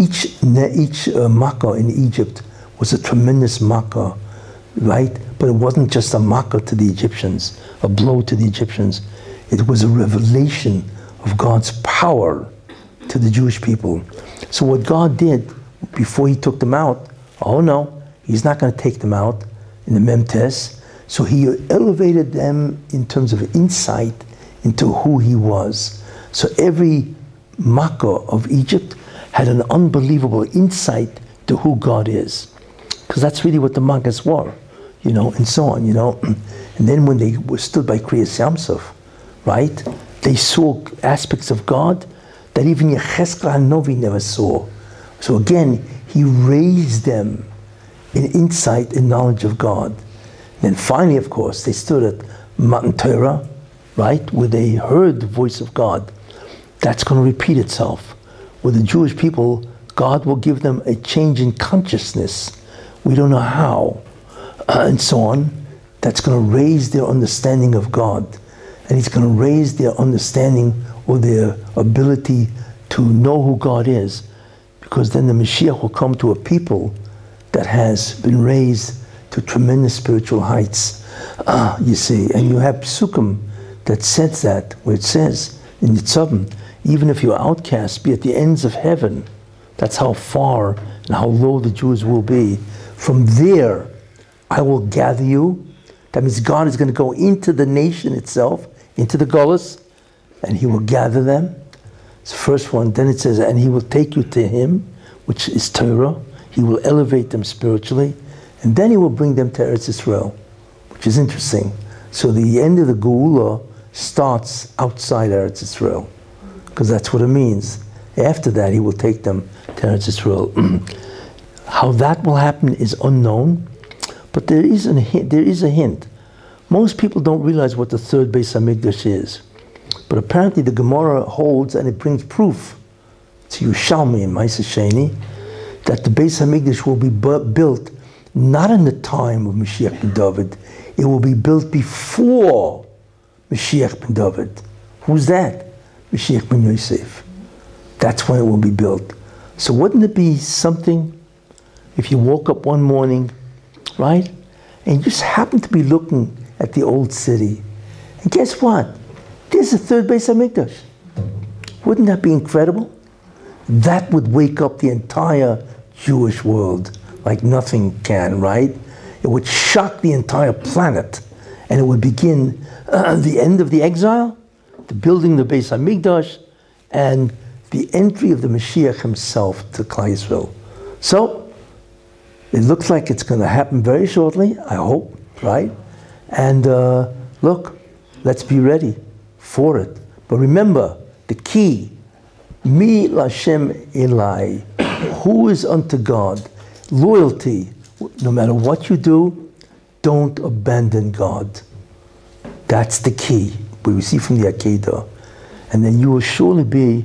each each uh, makkah in Egypt was a tremendous makkah, right? But it wasn't just a makkah to the Egyptians, a blow to the Egyptians. It was a revelation of God's power to the Jewish people. So what God did before He took them out, oh no, He's not going to take them out in the Memtes. So He elevated them in terms of insight into who He was. So every Makkah of Egypt had an unbelievable insight to who God is. Because that's really what the Makkahs were, you know, and so on, you know. [CLEARS THROAT] And then when they were stood by Kriyas Yamsuf, right, they saw aspects of God that even Yecheskel Hanovi never saw. So again, he raised them in insight and knowledge of God. Then finally, of course, they stood at Mount Torah, right, where they heard the voice of God that's going to repeat itself. With the Jewish people, God will give them a change in consciousness. We don't know how, uh, [CLEARS THROAT] and so on. That's going to raise their understanding of God. And it's going to raise their understanding or their ability to know who God is. Because then the Mashiach will come to a people that has been raised to tremendous spiritual heights. Ah, you see, and you have Psukim that says that, where it says in Nitzavim, even if you're outcast, be at the ends of heaven. That's how far and how low the Jews will be. From there, I will gather you. That means God is going to go into the nation itself, into the Gullus, and He will gather them. It's the first one. Then it says, and He will take you to Him, which is Torah. He will elevate them spiritually, and then He will bring them to Eretz Israel, which is interesting. So the end of the Geula starts outside Eretz Israel because that's what it means. After that, he will take them to Eretz Israel. [CLEARS THROAT] How that will happen is unknown, but there is, an there is a hint. Most people don't realize what the third Beis Hamikdash is, but apparently the Gemara holds and it brings proof to Yerushalmi and Maaser Sheni that the Beis Hamikdash will be bu- built not in the time of Mashiach ben David, it will be built before Mashiach ben David. Who's that? Mashiach ben Yosef. That's when it will be built. So wouldn't it be something if you woke up one morning, right, and you just happen to be looking at the old city. And guess what? There's a third Beis Hamikdash. Wouldn't that be incredible? That would wake up the entire Jewish world like nothing can, right? It would shock the entire planet. And it would begin uh, the end of the exile, the building the Beis Hamikdash, and the entry of the Mashiach himself to Klal. So, it looks like it's going to happen very shortly, I hope, right? And uh, look, let's be ready for it. But remember, the key, mi Lashem Eli, who is unto God, loyalty, no matter what you do, don't abandon God. That's the key we receive from the Akedah. And then you will surely be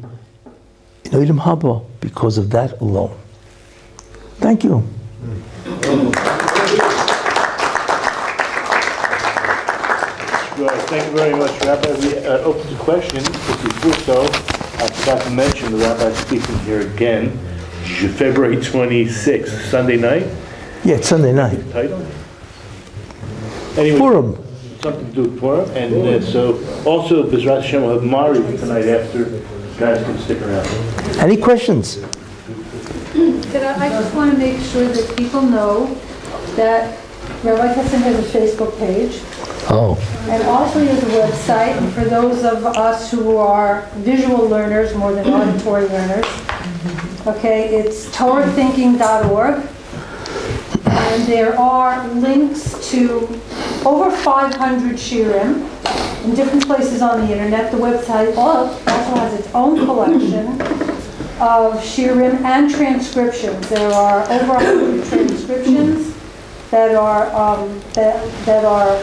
in Olam Haba because of that alone. Thank you. Thank you very much, Rabbi. We uh, open to questions, but before so, I forgot to mention the rabbi speaking here again, February 26th, Sunday night, Yeah, it's Sunday night. title? Anyway, Purim. something to do with Purim, and uh, so, also, Bezrat Hashem will have Maariv tonight after, guys can stick around. Any questions? Could I I just want to make sure that people know that Rabbi Kessin has a Facebook page, Oh, and also he has a website, and for those of us who are visual learners more than auditory learners, okay, it's torah-thinking.org, and there are links to over 500 shiurim in different places on the internet. The website also has its own collection of shiurim and transcriptions. There are over 100 transcriptions that are, um, that that are,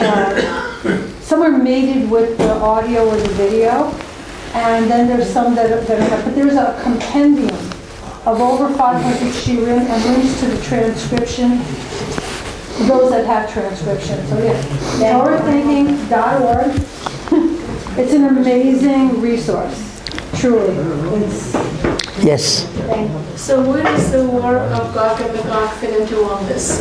uh, some are mated with the audio or the video, and then there's some that are, that are, but there's a compendium of over 500 shiurim and links to the transcription, those that have transcription. So yeah, torahthinking.org. [LAUGHS] It's an amazing resource, truly. It's, yes. So where does the war of Gog and Magog fit into all this?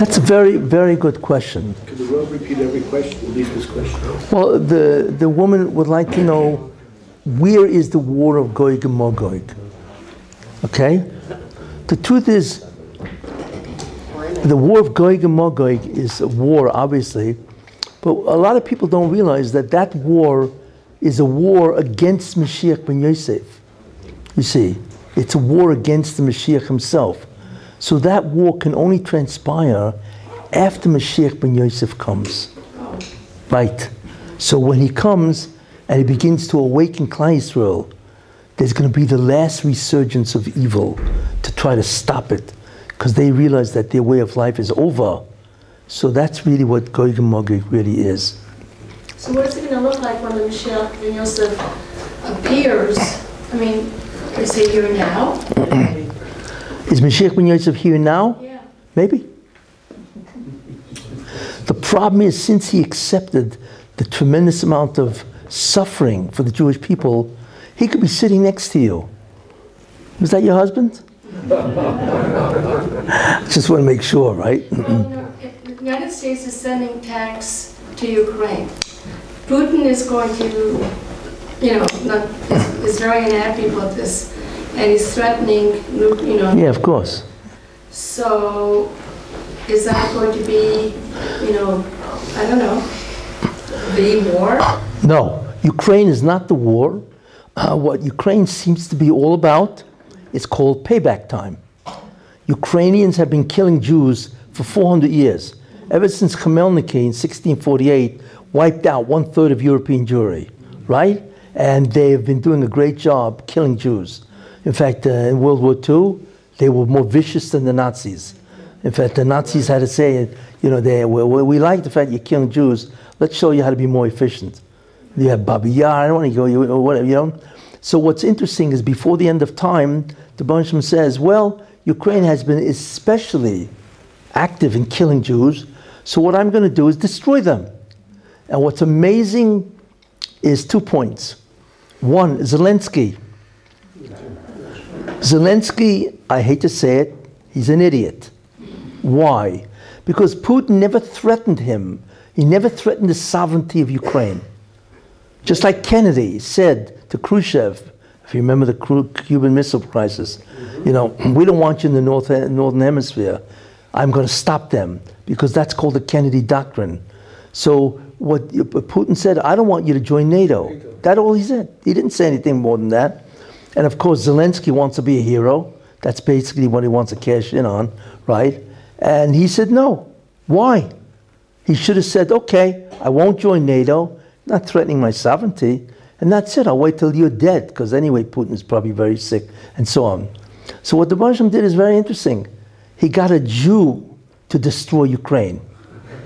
That's a very, very good question. Could the world repeat every question, at least this question? Well, the, the woman would like to know where is the war of Gog and Magog? Okay? The truth is, the war of Gog and Magog is a war, obviously, but a lot of people don't realize that that war is a war against Mashiach ben Yosef. You see, it's a war against the Mashiach himself. So that war can only transpire after Mashiach ben Yosef comes. Right. So when he comes and he begins to awaken Klal Yisrael, there's going to be the last resurgence of evil to try to stop it because they realize that their way of life is over. So that's really what Gog and Magog really is. So what is it going to look like when the Mashiach ben Yosef appears? I mean, is he here now? Is Mashiach ben Yosef here now? Yeah. Maybe. The problem is, since he accepted the tremendous amount of suffering for the Jewish people, he could be sitting next to you. Was that your husband? [LAUGHS] Just want to make sure, right? Well, the United States is sending tanks to Ukraine. Putin is going to, you know, not, is- is very unhappy about this, and he's threatening, you know. Yeah, of course. So is that going to be, you know, I don't know, the war? No, Ukraine is not the war. Uh, what Ukraine seems to be all about is called payback time. Ukrainians have been killing Jews for 400 years, ever since Khmelnytsky in 1648 wiped out one third of European Jewry, right? And they have been doing a great job killing Jews. In fact, uh, in World War II, they were more vicious than the Nazis. In fact, the Nazis had to say, you know, they, we, we like the fact you're killing Jews. Let's show you how to be more efficient. Have Babi Yar, I don't want to go, you, or whatever, you know. So what's interesting is before the end of time, the Bansham says, well, Ukraine has been especially active in killing Jews, so what I'm going to do is destroy them. And what's amazing is two points. One, Zelensky. Zelensky, I hate to say it, he's an idiot. Why? Because Putin never threatened him. He never threatened the sovereignty of Ukraine. Just like Kennedy said to Khrushchev, if you remember the Cuban Missile Crisis, mm-hmm. you know, [CLEARS THROAT] we don't want you in the North, eh, Northern Hemisphere. I'm going to stop them because that's called the Kennedy Doctrine. So what uh, uh, Putin said, I don't want you to join NATO. That's all he said. He didn't say anything more than that. And of course, Zelensky wants to be a hero. That's basically what he wants to cash in on, right? And he said no. Why? He should have said, okay, I won't join NATO, not threatening my sovereignty, and that's it. I'll wait till you're dead, because anyway, Putin is probably very sick, and so on. So what the Russian did is very interesting. He got a Jew to destroy Ukraine. [LAUGHS]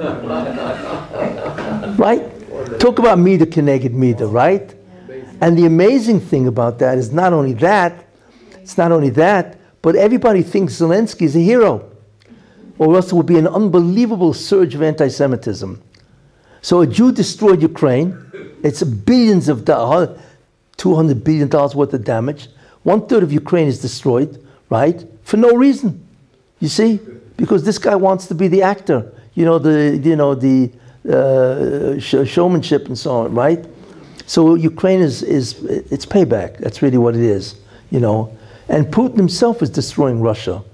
right? Talk about Mida Keneged Mida, right? And the amazing thing about that is not only that, it's not only that, but everybody thinks Zelensky is a hero or else it would be an unbelievable surge of anti Semitism. So a Jew destroyed Ukraine. It's billions of dollars, $200 billion worth of damage. One third of Ukraine is destroyed, right? For no reason. You see? Because this guy wants to be the actor, you know, the, you know, the uh, sh- showmanship and so on, right? So Ukraine is, is, it's payback. That's really what it is, you know. And Putin himself is destroying Russia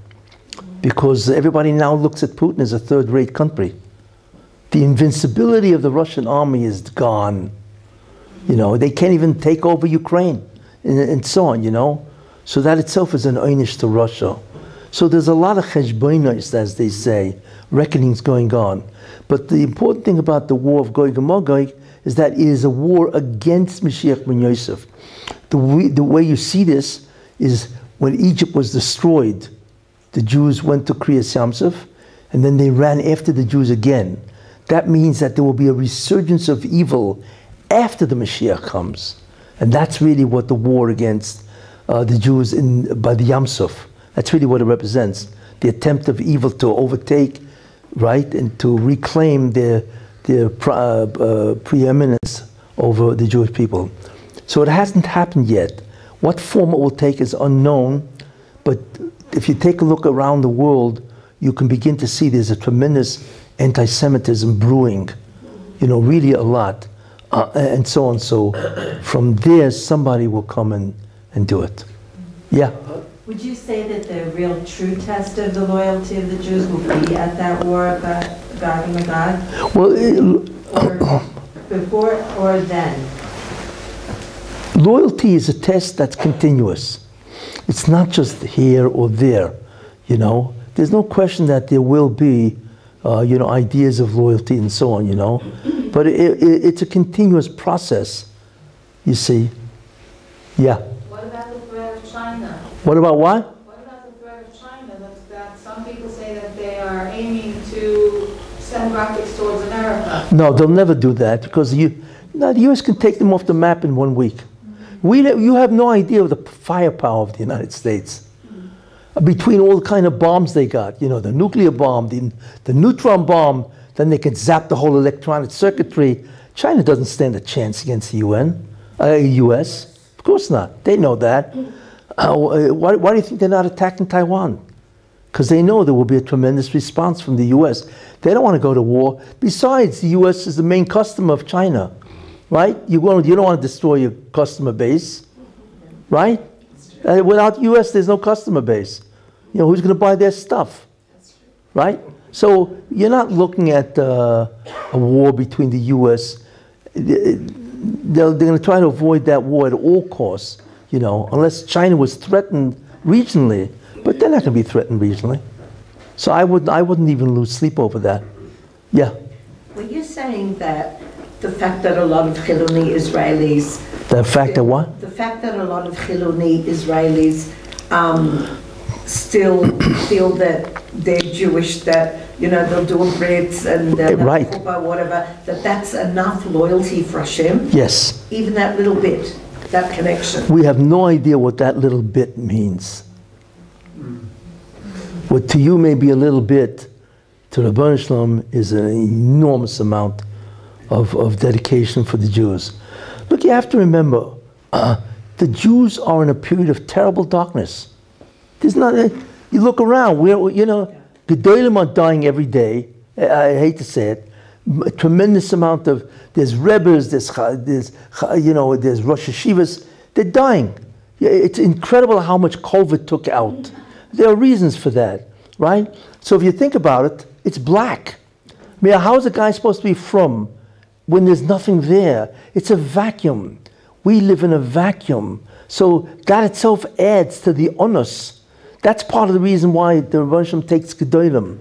because everybody now looks at Putin as a third rate country. The invincibility of the Russian army is gone. You know, they can't even take over Ukraine and, and so on, you know. So that itself is an einish to Russia. So there's a lot of cheshbonos, as they say, reckonings going on. But the important thing about the war of Gog and Magog is that it is a war against Mashiach ben Yosef. The way, the way you see this is when Egypt was destroyed, the Jews went to Kriyas Yamsuf, and then they ran after the Jews again. That means that there will be a resurgence of evil after the Mashiach comes. And that's really what the war against uh, the Jews in, by the Yamsuf, that's really what it represents. The attempt of evil to overtake, right, and to reclaim their, their uh, uh, preeminence over the Jewish people. So it hasn't happened yet. What form it will take is unknown, but if you take a look around the world, you can begin to see there's a tremendous anti Semitism brewing, you know, really a lot, uh, and so on. So from there, somebody will come and, and do it. Yeah. Would you say that the real true test of the loyalty of the Jews will be at that war of Gog and Magog? Well, it, Or before or then? loyalty is a test that's continuous. It's not just here or there, you know. There's no question that there will be, uh, you know, ideas of loyalty and so on, you know. But it, it, it's a continuous process, you see. Yeah. What about the threat of China? What about what? What about the threat of China that, that some people say that they are aiming to send rockets towards America? No, they'll never do that because you, no, the U.S. can take them off the map in one week. We, you have no idea of the firepower of the United States. Between all the kind of bombs they got, you know, the nuclear bomb, the, the neutron bomb, then they can zap the whole electronic circuitry. China doesn't stand a chance against the UN, uh, U.S. Of course not. They know that. Uh, why, why do you think they're not attacking Taiwan? Because they know there will be a tremendous response from the U.S. They don't want to go to war. Besides, the U.S. is the main customer of China right? You, want, you don't want to destroy your customer base, right? Uh, without U.S., there's no customer base. You know, who's going to buy their stuff, right? So you're not looking at uh, a war between the U.S. They're, they're going to try to avoid that war at all costs, you know, unless China was threatened regionally. But they're not going to be threatened regionally. So I, would, I wouldn't even lose sleep over that. Yeah. Well, you're saying that the fact that a lot of Chiloni Israelis, The fact that what? the fact that a lot of Chiloni Israelis um, still feel that they're Jewish, that, you know, they'll do a Brit and they'll Right. whatever, that that's enough loyalty for Hashem, Yes. even that little bit, that connection. We have no idea what that little bit means. What to you may be a little bit, to the Shalom is an enormous amount of, of dedication for the Jews. Look, you have to remember, uh, the Jews are in a period of terrible darkness. There's not, a, you look around, we're, you know, Gedolim are dying every day. I, I hate to say it, a tremendous amount of, there's rebbes, there's, there's you know, there's Rosh Yeshivas, they're dying. It's incredible how much COVID took out. There are reasons for that, right? So if you think about it, it's black. I mean, how is a guy supposed to be from when there's nothing there? It's a vacuum. We live in a vacuum. So that itself adds to the onus. That's part of the reason why the Rebbeinu takes Gedolim.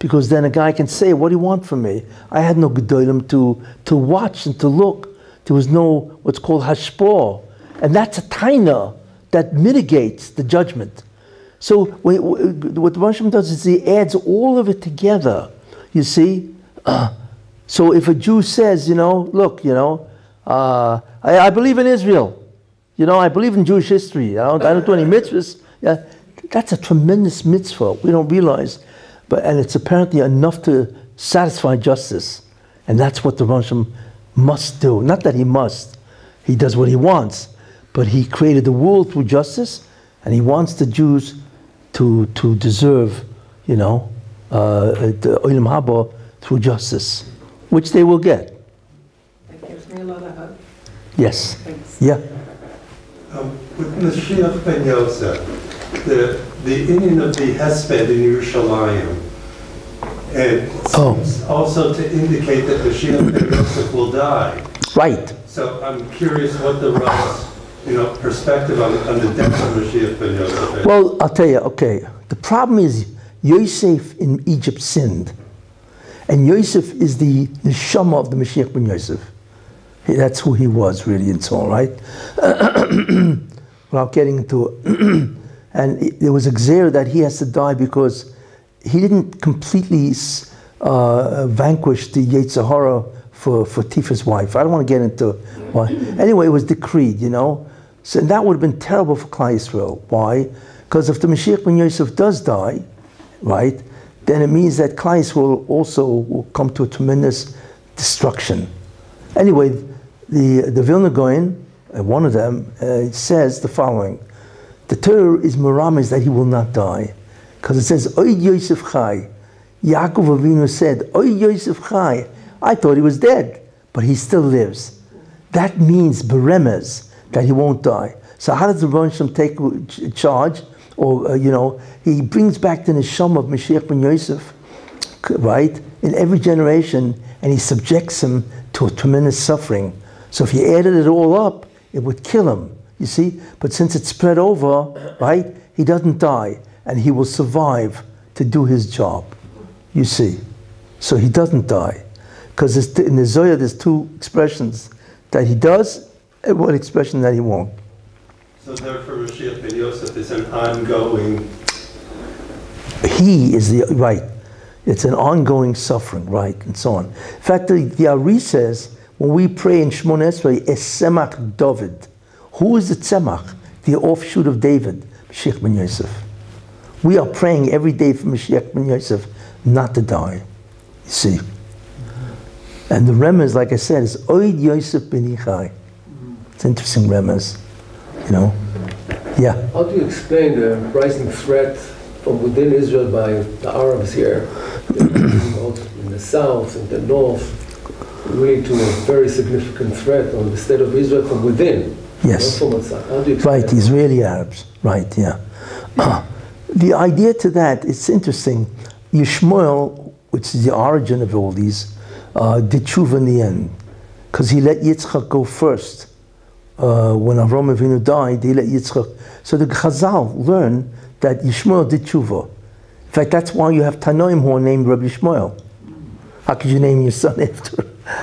Because then a guy can say, what do you want from me? I had no Gedolim to, to watch and to look. There was no what's called hashpor. And that's a taina that mitigates the judgment. So what the Rebbeinu does is he adds all of it together. You see? [CLEARS THROAT] So if a Jew says, you know, look, you know, uh, I, I believe in Israel, you know, I believe in Jewish history, I don't, I don't do any mitzvahs, yeah, that's a tremendous mitzvah. We don't realize, but and it's apparently enough to satisfy justice, and that's what the Rosham must do. Not that he must, he does what he wants, but he created the world through justice, and he wants the Jews to to deserve, you know, uh, the olam haba through justice, which they will get. That gives me a lot of hope. Yes. Thanks. Yeah. Um, With Mashiach ben Yosef, the, the inyan of the Hesped in Yerushalayim, it Oh. also to indicate that Mashiach ben Yosef will die. Right. So I'm curious what the Rav's, you know, perspective on, on the death of Mashiach ben Yosef is. Well, I'll tell you, okay. The problem is Yosef in Egypt sinned. And Yosef is the, the Shama of the Mashiach ben Yosef. That's who he was, really, so on, right? [CLEARS THROAT] Without getting into it. [CLEARS THROAT] and there was a Xer that he has to die because he didn't completely uh, vanquish the yetzer hara for, for Tifa's wife. I don't want to get into why. Anyway, it was decreed, you know. So that would have been terrible for Klal Yisrael. Why? Because if the Mashiach ben Yosef does die, right, then it means that Klal will also will come to a tremendous destruction. Anyway, the, the Vilna Gaon, uh, one of them, uh, says the following. The Torah is meramez that he will not die. Because it says, Od Yosef Chai. Yaakov Avinu said, Od Yosef Chai. I thought he was dead, but he still lives. That means b'remez, that he won't die. So how does the Rebbeinu take charge? Or, uh, you know, he brings back the neshama of Mashiach ben Yosef, right, in every generation, and he subjects him to a tremendous suffering. So if you added it all up, it would kill him, you see? But since it's spread over, right, he doesn't die, and he will survive to do his job, you see? So he doesn't die. Because in the Zohar, there's two expressions that he does and one expression that he won't. So therefore Mashiach ben Yosef is an ongoing, He is the, right. It's an ongoing suffering, right, and so on. In fact, the, the Ari says, when we pray in Shmon Esrei, es Tzemach David. Who is the Tzemach? The offshoot of David, Mashiach ben Yosef. We are praying every day for Mashiach ben Yosef not to die. You see. And the remez, like I said, is Oid Yosef ben Yichai. It's interesting remez, you know. Yeah. How do you explain the rising threat from within Israel by the Arabs here, both in the south and the north, really to a very significant threat on the state of Israel from within? Yes. From. How do you explain Right, Israeli Arabs. Right, yeah. [CLEARS THROAT] the idea to that, it's interesting. Yishmael, which is the origin of all these, uh, did tshuva in the end. Because he let Yitzchak go first. Uh, when Avram Avinu died, he let Yitzchak. So the Chazal learn that Yishmael did tshuva. In fact, that's why you have Tanoim who are named Rabbi Yishmael. How could you name your son [LAUGHS] after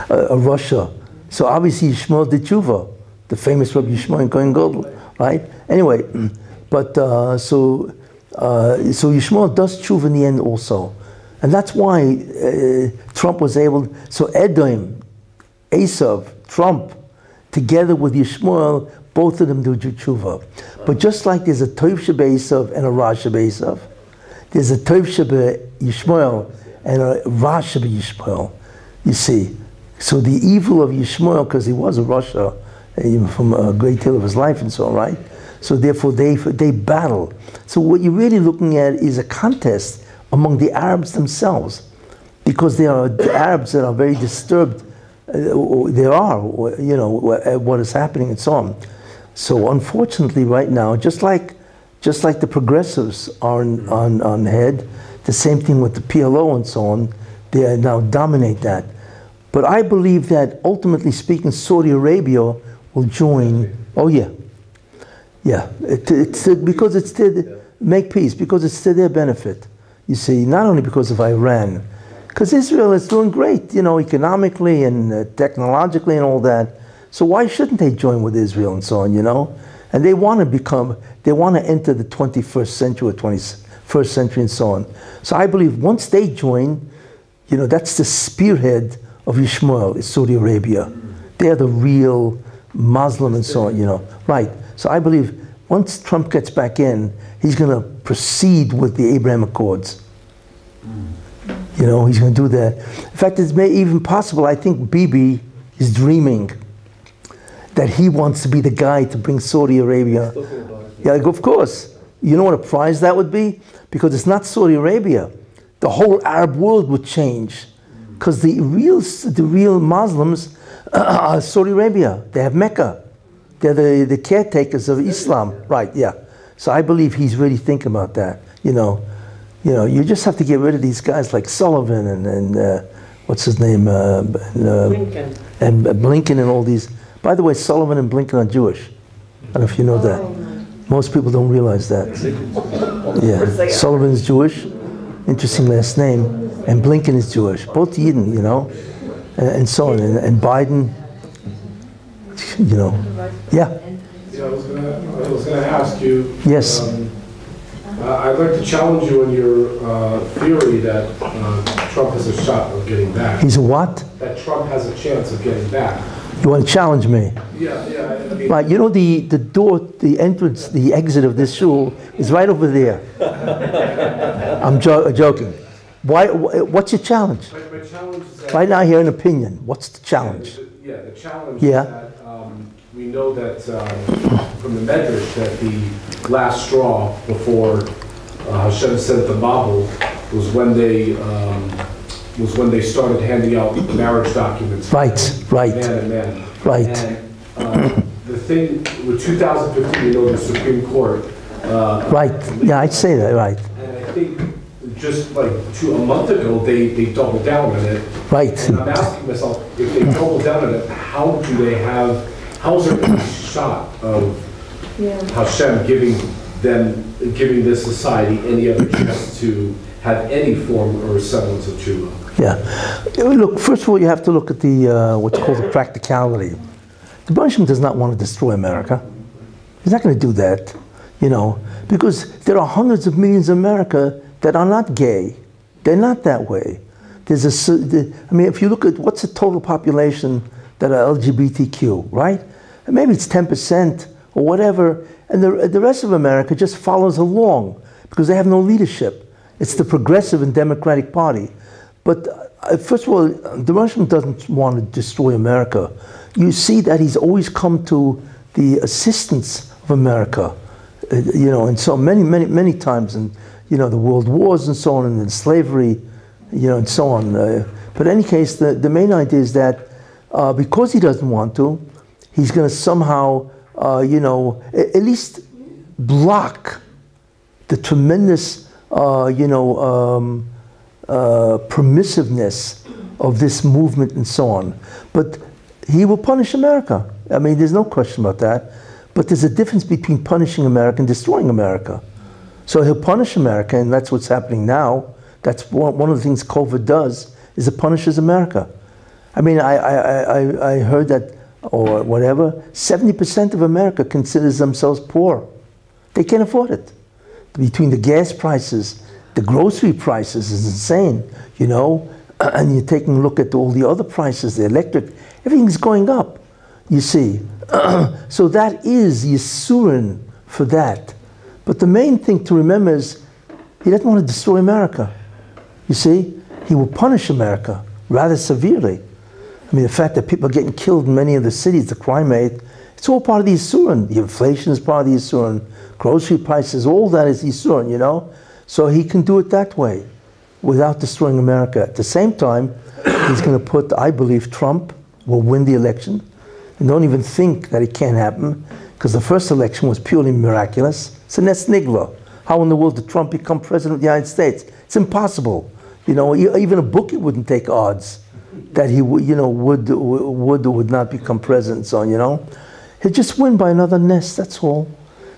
a, a rasha? So obviously Yishmael did tshuva, the famous Rabbi Yishmael in Kohen right? Anyway, [CLEARS THROAT] but uh, so uh, so Yishmael does tshuva in the end also, and that's why uh, Trump was able. So Edom, Esav, Trump, together with Yishmael, both of them do tshuva. But just like there's a Tov Sheba and a Rash Sheba there's a Tov Sheba Yishmael and a Sheba Yishmael. You see, so the evil of Yishmael, because he was a rasha, even from a great deal of his life and so on, right? So therefore they, they battle. So what you're really looking at is a contest among the Arabs themselves. because there are Arabs that are very disturbed. Uh, there are, uh, you know, uh, uh, what is happening and so on. So unfortunately, right now, just like just like the progressives are on, mm-hmm. on, on head, the same thing with the PLO and so on, they now dominate that. But I believe that ultimately speaking, Saudi Arabia will join. Oh yeah, yeah. It, it's because it's to make peace because it's to their benefit. You see, not only because of Iran, because Israel is doing great, you know, economically and uh, technologically and all that. So why shouldn't they join with Israel and so on? You know, and they want to become, they want to enter the 21st century or 21st century and so on. So I believe once they join, you know, that's the spearhead of Ishmael, is Saudi Arabia. They're the real Muslim and so on, you know. Right. So I believe once Trump gets back in, he's going to proceed with the Abraham Accords. You know, he's going to do that. In fact, it's may even possible, I think Bibi is dreaming that he wants to be the guy to bring Saudi Arabia. Yeah, like, of course. You know what a prize that would be? Because it's not Saudi Arabia. The whole Arab world would change. Because the real, the real Muslims [CLEARS THROAT] are Saudi Arabia. They have Mecca. They're the, the caretakers of Islam. Right, yeah. So I believe he's really thinking about that. You know, you know, you just have to get rid of these guys like Sullivan and, and uh, what's his name? Uh, uh, Blinken. And Blinken and all these. By the way, Sullivan and Blinken are Jewish. I don't know if you know that. Most people don't realize that. [LAUGHS] Yeah. Sullivan is Jewish. Interesting last name. And Blinken is Jewish. Both Yidden, you know. And, and so on. And, and Biden, you know. Yeah. Yeah, I was gonna, I was gonna ask you. Yes. um, uh, I'd like to challenge you on your uh, theory that uh, Trump has a shot of getting back. He's a what? That Trump has a chance of getting back. You want to challenge me? Yeah, yeah, I mean. Right, you know the, the door, the entrance, the exit of this shul is right over there. [LAUGHS] I'm jo- joking. Why, what's your challenge? My my challenge. Right now, I hear an opinion. What's the challenge? Yeah, the challenge is Yeah. that um, we know that um, from the Medrash that the last straw before uh, Hashem sent the Mabul was when they, um, was when they started handing out marriage documents. Right, right. Man and man. Right. And uh, the thing, with 2015, you know, the Supreme Court. uh, Right, yeah, I'd say that, right, And I think just like two, a month ago, they, they doubled down on it. right. And I'm asking myself, if they double down on it, how do they have, how is there any shot of Hashem giving them, giving this society any other chance to have any form or semblance of tshuva? Yeah. Look, first of all, you have to look at the, uh, what's called the practicality. The Bershom does not want to destroy America. He's not going to do that, you know, because there are hundreds of millions of America that are not gay. They're not that way. There's a, s- the- I mean, if you look at what's the total population that are LGBTQ, right? And maybe it's 10% or whatever, and the, the rest of America just follows along because they have no leadership. It's the Progressive and Democratic Party. But uh, first of all, the Russian doesn't want to destroy America. You see that he's always come to the assistance of America, uh, you know, and so many, many, many times, in you know, the world wars and so on, and then slavery, you know, and so on. Uh, but in any case, the, the main idea is that uh, because he doesn't want to, he's going to somehow, uh, you know, at least block the tremendous, uh, you know, um, uh, permissiveness of this movement and so on. But he will punish America. I mean, there's no question about that. But there's a difference between punishing America and destroying America. So he'll punish America, and that's what's happening now. That's one, one of the things COVID does, is it punishes America. I mean, I, I, I, I heard that, or whatever, 70% of America considers themselves poor. They can't afford it. Between the gas prices, the grocery prices is insane, you know, [CLEARS THROAT] and you're taking a look at all the other prices, the electric, everything's going up, you see. [CLEARS THROAT] so that is Yisurin for that. But the main thing to remember is he doesn't want to destroy America. You see, he will punish America rather severely. I mean, the fact that people are getting killed in many of the cities, the crime rate, it's all part of the Yisurin. The inflation is part of the Yisurin. Grocery prices, all that is Yisurin, you know? So he can do it that way. without destroying America. At the same time, he's going to put, I believe, Trump will win the election. And don't even think that it can't happen, because the first election was purely miraculous. It's a Nesnigla. How in the world did Trump become president of the United States? It's impossible. You know, even a bookie wouldn't take odds that he you know, would, would would not become president. on, you know, he'll just win by another nes. That's all,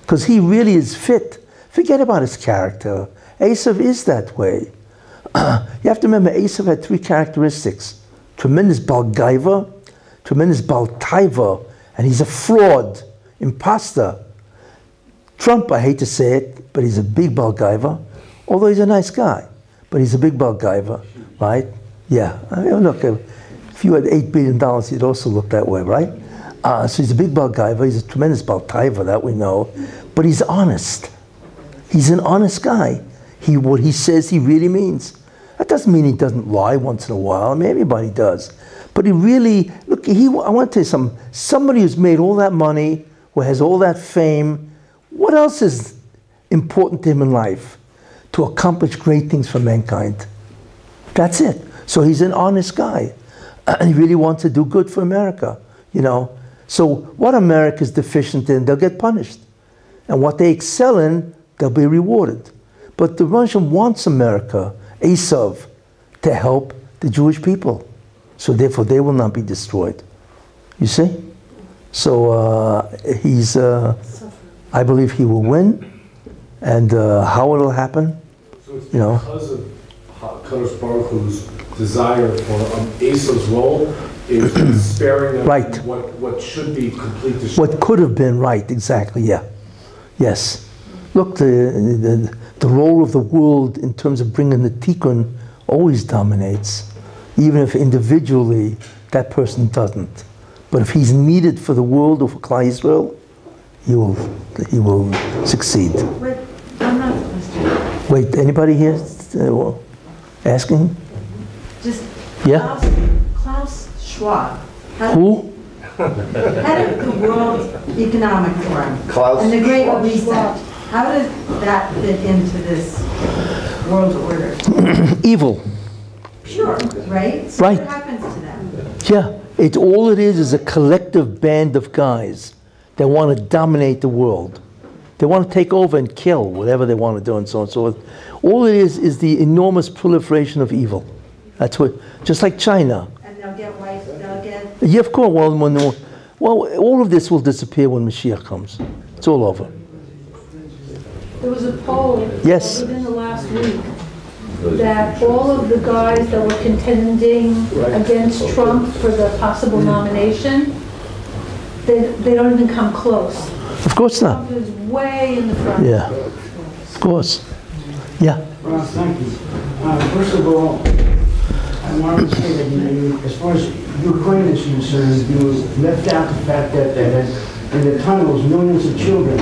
because he really is fit. Forget about his character. Esav is that way. [CLEARS THROAT] you have to remember, Esav had three characteristics: tremendous balgaiva, tremendous baltaiva, and he's a fraud, imposter. Trump, I hate to say it, but he's a big balgaiva, although he's a nice guy. But he's a big balgaiva, right? Yeah. I mean, look, if you had $8 billion, you'd also look that way, right? Uh, so he's a big balgaiva. He's a tremendous baltaiva, that we know. But he's honest. He's an honest guy. He, what he says, he really means. That doesn't mean he doesn't lie once in a while. I mean, everybody does. But he really, look, he, I want to tell you something. Somebody who's made all that money, who has all that fame, what else is important to him in life? To accomplish great things for mankind. That's it. So he's an honest guy. [CLEARS THROAT] And he really wants to do good for America, you know. So what America's deficient in, they'll get punished. And what they excel in, they'll be rewarded. But the Russian wants America, Esav, to help the Jewish people. So therefore, they will not be destroyed. You see? So uh, he's, uh, I believe he will win. And uh, how it'll happen, So it's You know. because of Kadosh Baruch Hu's desire for um, Esau's role is [CLEARS THROAT] sparing them Right. what, what should be complete destruction. what could have been right, exactly, yeah. Yes. Look, the, the, the role of the world in terms of bringing the tikkun always dominates, even if individually that person doesn't. But if he's needed for the world or for Klal Yisrael, he will, he will succeed. Wait, I'm not listening. Wait, anybody here uh, asking? Just Yeah? Klaus, Klaus Schwab. How- Who? Head of the World Economic Forum. Klaus And the Great Schwab. Reset. How does that fit into this world order? [CLEARS THROAT] Evil. Sure, right? So Right. What happens to them? Yeah, it all it is is a collective band of guys that want to dominate the world. They want to take over and kill whatever they want to do and so on and so forth. All it is is the enormous proliferation of evil. That's what, just like China. And they'll get wiped, they'll get, Yeah, of course. Well, when, well, all of this will disappear when Mashiach comes. It's all over. There was a poll. Yes. Within the last week, that all of the guys that were contending against Trump for the possible nomination, they, they don't even come close. Of course not. Trump is way in the front. Yeah, of course. Yeah. Well, thank you. Uh, First of all, I wanted to say that, you know, you- as far as Ukraine is concerned, you left out the fact that that in the tunnels, millions of children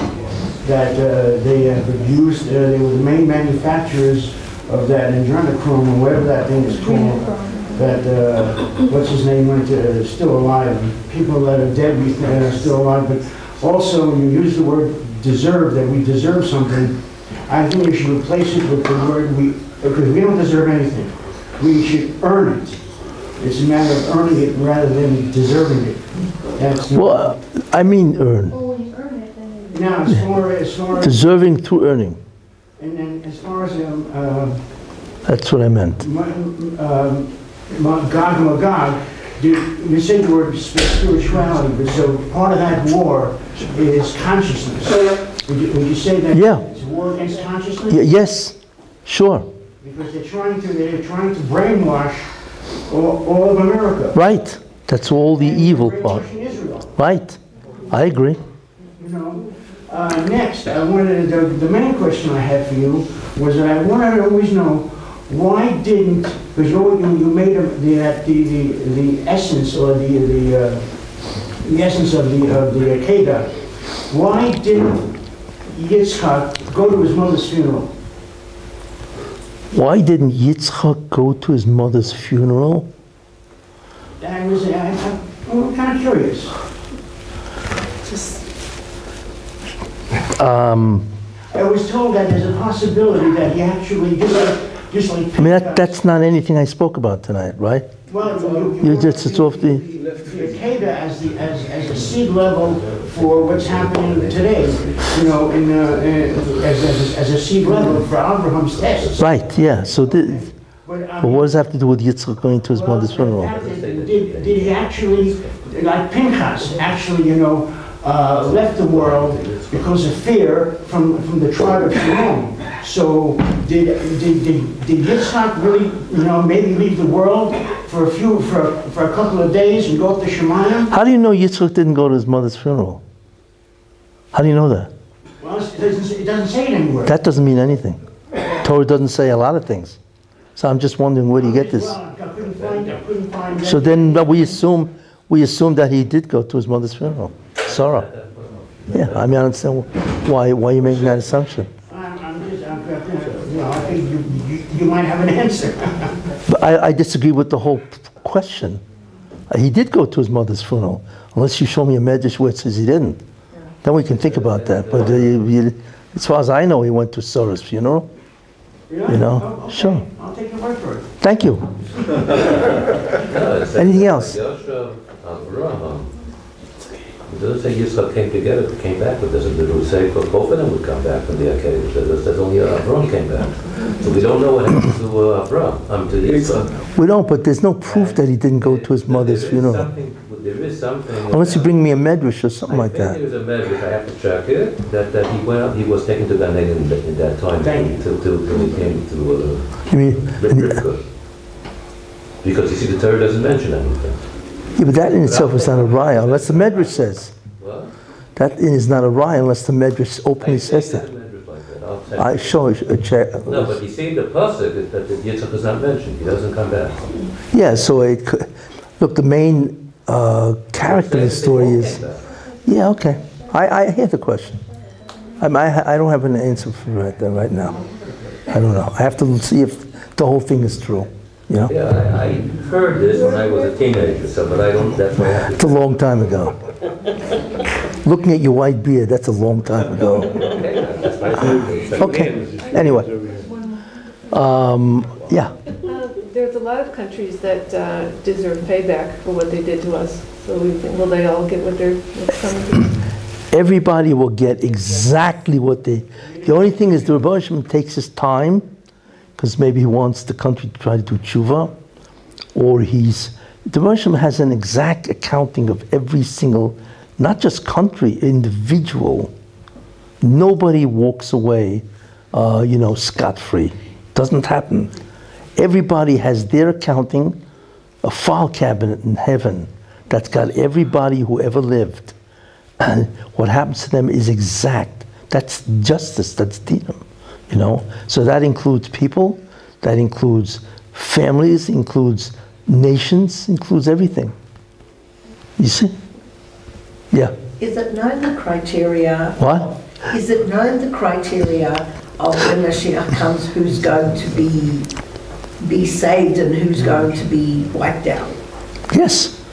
that uh, they have abused, uh, they were the main manufacturers of that adrenochrome, or whatever that thing is called, that, uh, what's his name, went to, still alive. People that are dead, we think are still alive, but also, when you use the word deserve, that we deserve something, I think we should replace it with the word we, because we don't deserve anything. We should earn it. It's a matter of earning it rather than deserving it. That's, Well, uh, I mean earn. Oh, when you earn it, then you. now, as far, as far, as- Deserving through earning. and then as far as, um, uh, That's what I meant. Ma- um, Ma- Gog and Magog, you you say the word spirituality, but so part of that war is consciousness. Would you, would you say that Yeah. it's a war against consciousness? Y- yes, sure. Because they're trying to, they're trying to brainwash all, all of America. Right. That's all the And evil part. Right. I agree. you know. Uh, next, I wanted, the, the main question I had for you was that I wanted to always know, why didn't, because you, you you made a- the, the, the, the essence or the, the, uh, the essence of the, of the Akedah, why didn't Yitzchak go to his mother's funeral? Why didn't Yitzchak go to his mother's funeral? I was, I, I- I'm kind of curious. Um, I was told that there's a possibility that he actually, just like, just like. I mean, that, that's not anything I spoke about tonight, right? Well, you, You you, just, it's off the, you cater as the, as, as a seed level for what's happening today, you know, in, uh, uh, as, as, as a seed level for Abraham's test. right, yeah, so the, But, I but what does that have to do with Yitzchak going to his mother's funeral? Did, did he actually, like Pinchas, actually, you know, uh, left the world because of fear from, from the tribe of Shimon? So did, did, did, did Yitzhak really, you know, maybe leave the world for a few, for, for a couple of days and go up to Shemayim? How do you know Yitzchak didn't go to his mother's funeral? How do you know that? Well, it doesn't, it doesn't say it anywhere. That doesn't mean anything. Torah doesn't say a lot of things. So I'm just wondering where do you get this? Well, I couldn't find, I couldn't find. So then we assume, we assume that he did go to his mother's funeral. Sarah. Yeah, I mean, I don't understand why, why you making that assumption. I'm, I'm just, I'm, you know, I think you, you, you might have an answer. But I, I disagree with the whole question. He did go to his mother's funeral, unless you show me a medrash where it says he didn't. Then we can think about that. But uh, you- you- as far as I know, he went to Sarah's funeral. You know, sure. I'll take your word for it. Thank you. [LAUGHS] Anything else? Yosha, Avraham. It doesn't say Yitzchak came together, came back, with doesn't it would say both of them would come back from the Akedah. It says only Avraham came back. So we don't know what happened to uh, Avraham, um, to Yitzchak. We don't, but there's no proof that he didn't go to his mother's There is funeral. There is something. Unless you bring me a medrash or something like I think that. there's a medrash, I have to check it, that, that he went up, he was taken to Gan Eden in that- in that time, till, till, till he came to, You mean, uh, Rivka. Because you see, the Torah doesn't mention anything. Yeah, but that in itself is not a raya, unless the medrash says. What? That is not a raya unless the medrash openly says that. Check. I show a check. No, but see in the pasuk that that Yitzchak is not mentioned, he doesn't come back. Yeah, so it could, look, the main uh, character of the story is, yeah, okay. I, I hear the question. I, I, I don't have an answer for it right now. I don't know. I have to see if the whole thing is true, you know? Yeah, I, I heard this when I was a teenager, so, but I don't, that's why It's a long time ago. Looking at your white beard, that's a long time ago. [LAUGHS] [LAUGHS] Okay, anyway. Um, yeah, Uh, There's a lot of countries that uh, deserve payback for what they did to us. So we think, will they all get what they're what's coming to them? everybody will get exactly what they, the only thing is the Rebbe Hashem takes his time, because maybe he wants the country to try to do tshuva, or he's, the Rebbe has an exact accounting of every single, not just country, individual. Nobody walks away, uh, you know, scot-free. Doesn't happen. Everybody has their accounting, a file cabinet in heaven that's got everybody who ever lived. And [CLEARS THROAT] what happens to them is exact. That's justice, that's dinam, you know? So that includes people, that includes families, includes nations, includes everything. You see? Yeah. Is it known the criteria? What? Is it known the criteria of when Mashiach comes, who's going to be, be saved and who's going to be wiped out? Yes,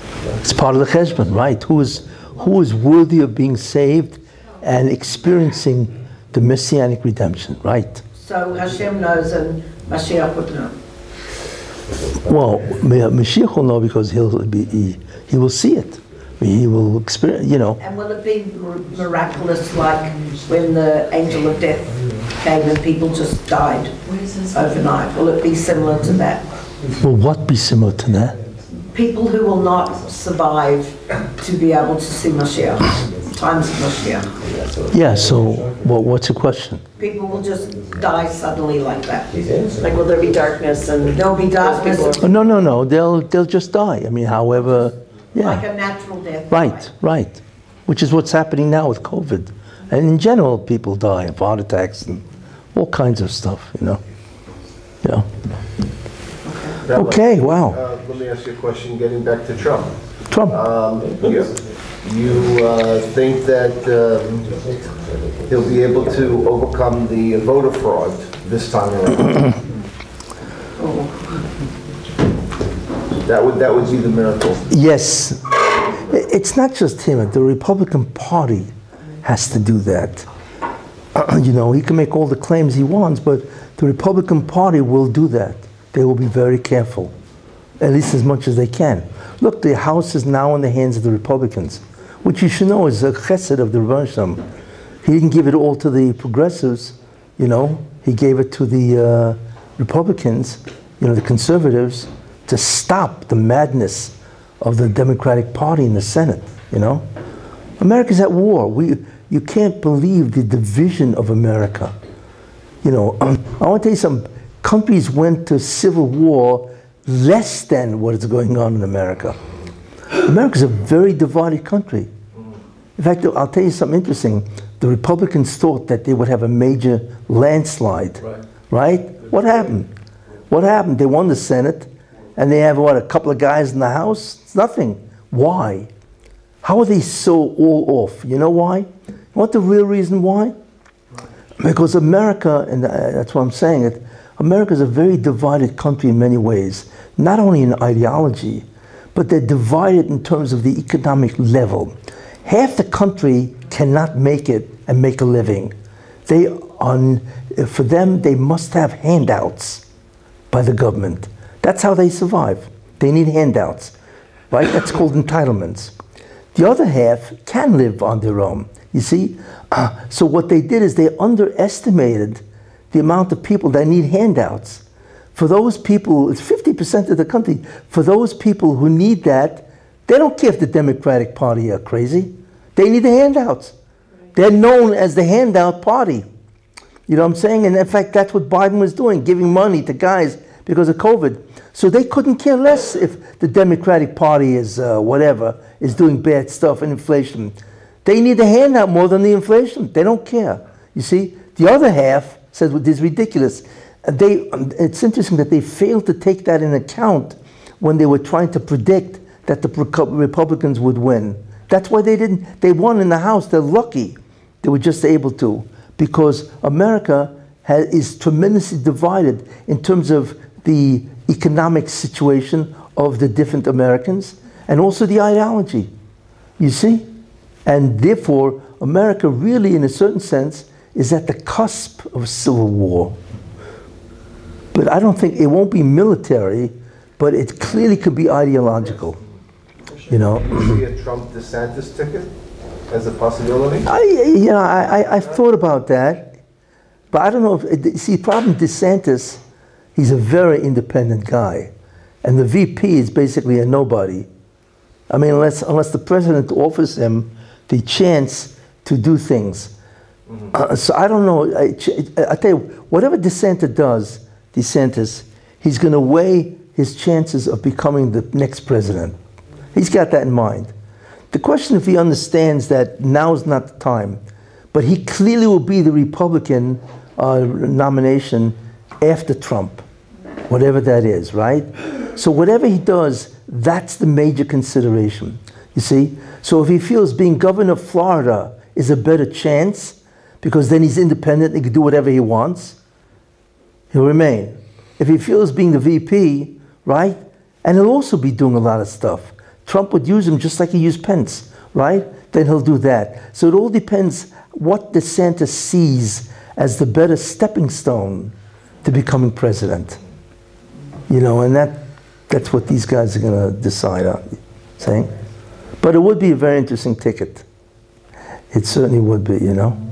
it's part of the cheshbon, right? Who is who is worthy of being saved and experiencing the messianic redemption, right? So Hashem knows and Mashiach would know. Well, Ma- Mashiach will know because he'll be he, he will see it. He will experience, you know. And will it be miraculous like when the angel of death came and people just died overnight? Will it be similar to that? Will what be similar to that? People who will not survive to be able to see Mashiach, times of Mashiach. Yeah. So, what, what's the question? People will just die suddenly like that. Like, will there be darkness and? There'll be darkness, Oh, no, no, no. They'll they'll just die. I mean, however, yeah. like a natural death. Right, right. Which is what's happening now with COVID. And in general, people die of heart attacks and all kinds of stuff, you know. Yeah. Rabbi, Okay, wow. uh, Let me ask you a question, getting back to Trump. Trump. Um, You you, uh, think that um, he'll be able to overcome the voter fraud this time around? [CLEARS THROAT] That would, that would be the miracle. Yes. It's not just him. The Republican Party has to do that. [CLEARS THROAT] You know, he can make all the claims he wants, but the The Republican Party will do that. They will be very careful, at least as much as they can. Look, the House is now in the hands of the Republicans, which you should know is a chesed of the Rebbe He didn't give it all to the progressives, you know. He gave it to the uh, Republicans, you know, the conservatives, to stop the madness of the Democratic Party in the Senate, you know. America's at war. We, you can't believe the division of America. You know, um, [CLEARS THROAT] I want to tell you some Countries went to civil war less than what is going on in America. America's a very divided country. In fact, I'll tell you something interesting. The Republicans thought that they would have a major landslide, Right. right? What happened? What happened? They won the Senate, and they have what a couple of guys in the House. It's nothing. Why? How are they so all off? You know why? You want the real reason why? Because America, and that's why I'm saying it, America is a very divided country in many ways, not only in ideology, but they're divided in terms of the economic level. Half the country cannot make it and make a living. They on for them they must have handouts by the government. That's how they survive. They need handouts, right? That's called entitlements. The other half can live on their own. You see, Uh, so what they did is they underestimated the amount of people that need handouts. For those people, it's 50% of the country. For those people who need that, they don't care if the Democratic Party are crazy. They need the handouts. They're known as the handout party. You know what I'm saying? And in fact, that's what Biden was doing, giving money to guys because of COVID. So they couldn't care less if the Democratic Party is uh, whatever, is doing bad stuff and inflation. They need the handout more than the inflation. They don't care. You see? The other half says, well, this is ridiculous. They, it's interesting that they failed to take that in account when they were trying to predict that the Republicans would win. That's why they didn't. They won in the House. They're lucky. They were just able to because America has, is tremendously divided in terms of the economic situation of the different Americans and also the ideology. You see? And therefore, America really, in a certain sense, is at the cusp of civil war. But I don't think it won't be military, but it clearly could be ideological. You know? You see a Trump DeSantis ticket as a possibility? I, you know, I, I, thought about that, but I don't know if, see, problem DeSantis, he's a very independent guy, and the VP is basically a nobody. I mean, unless, unless the president offers him the chance to do things. Uh, so I don't know. I, I tell you, whatever DeSantis does, DeSantis, he's going to weigh his chances of becoming the next president. He's got that in mind. The question if he understands that now is not the time, but he clearly will be the Republican uh, nomination after Trump, whatever that is, right? So whatever he does, that's the major consideration. You see? So if he feels being governor of Florida is a better chance, because then he's independent, he can do whatever he wants, he'll remain. If he feels being the VP, right? And he'll also be doing a lot of stuff. Trump would use him just like he used Pence, right? Then he'll do that. So it all depends what DeSantis sees as the better stepping stone to becoming president. You know, and that that's what these guys are going to decide on. Saying, but it would be a very interesting ticket. It certainly would be, you know.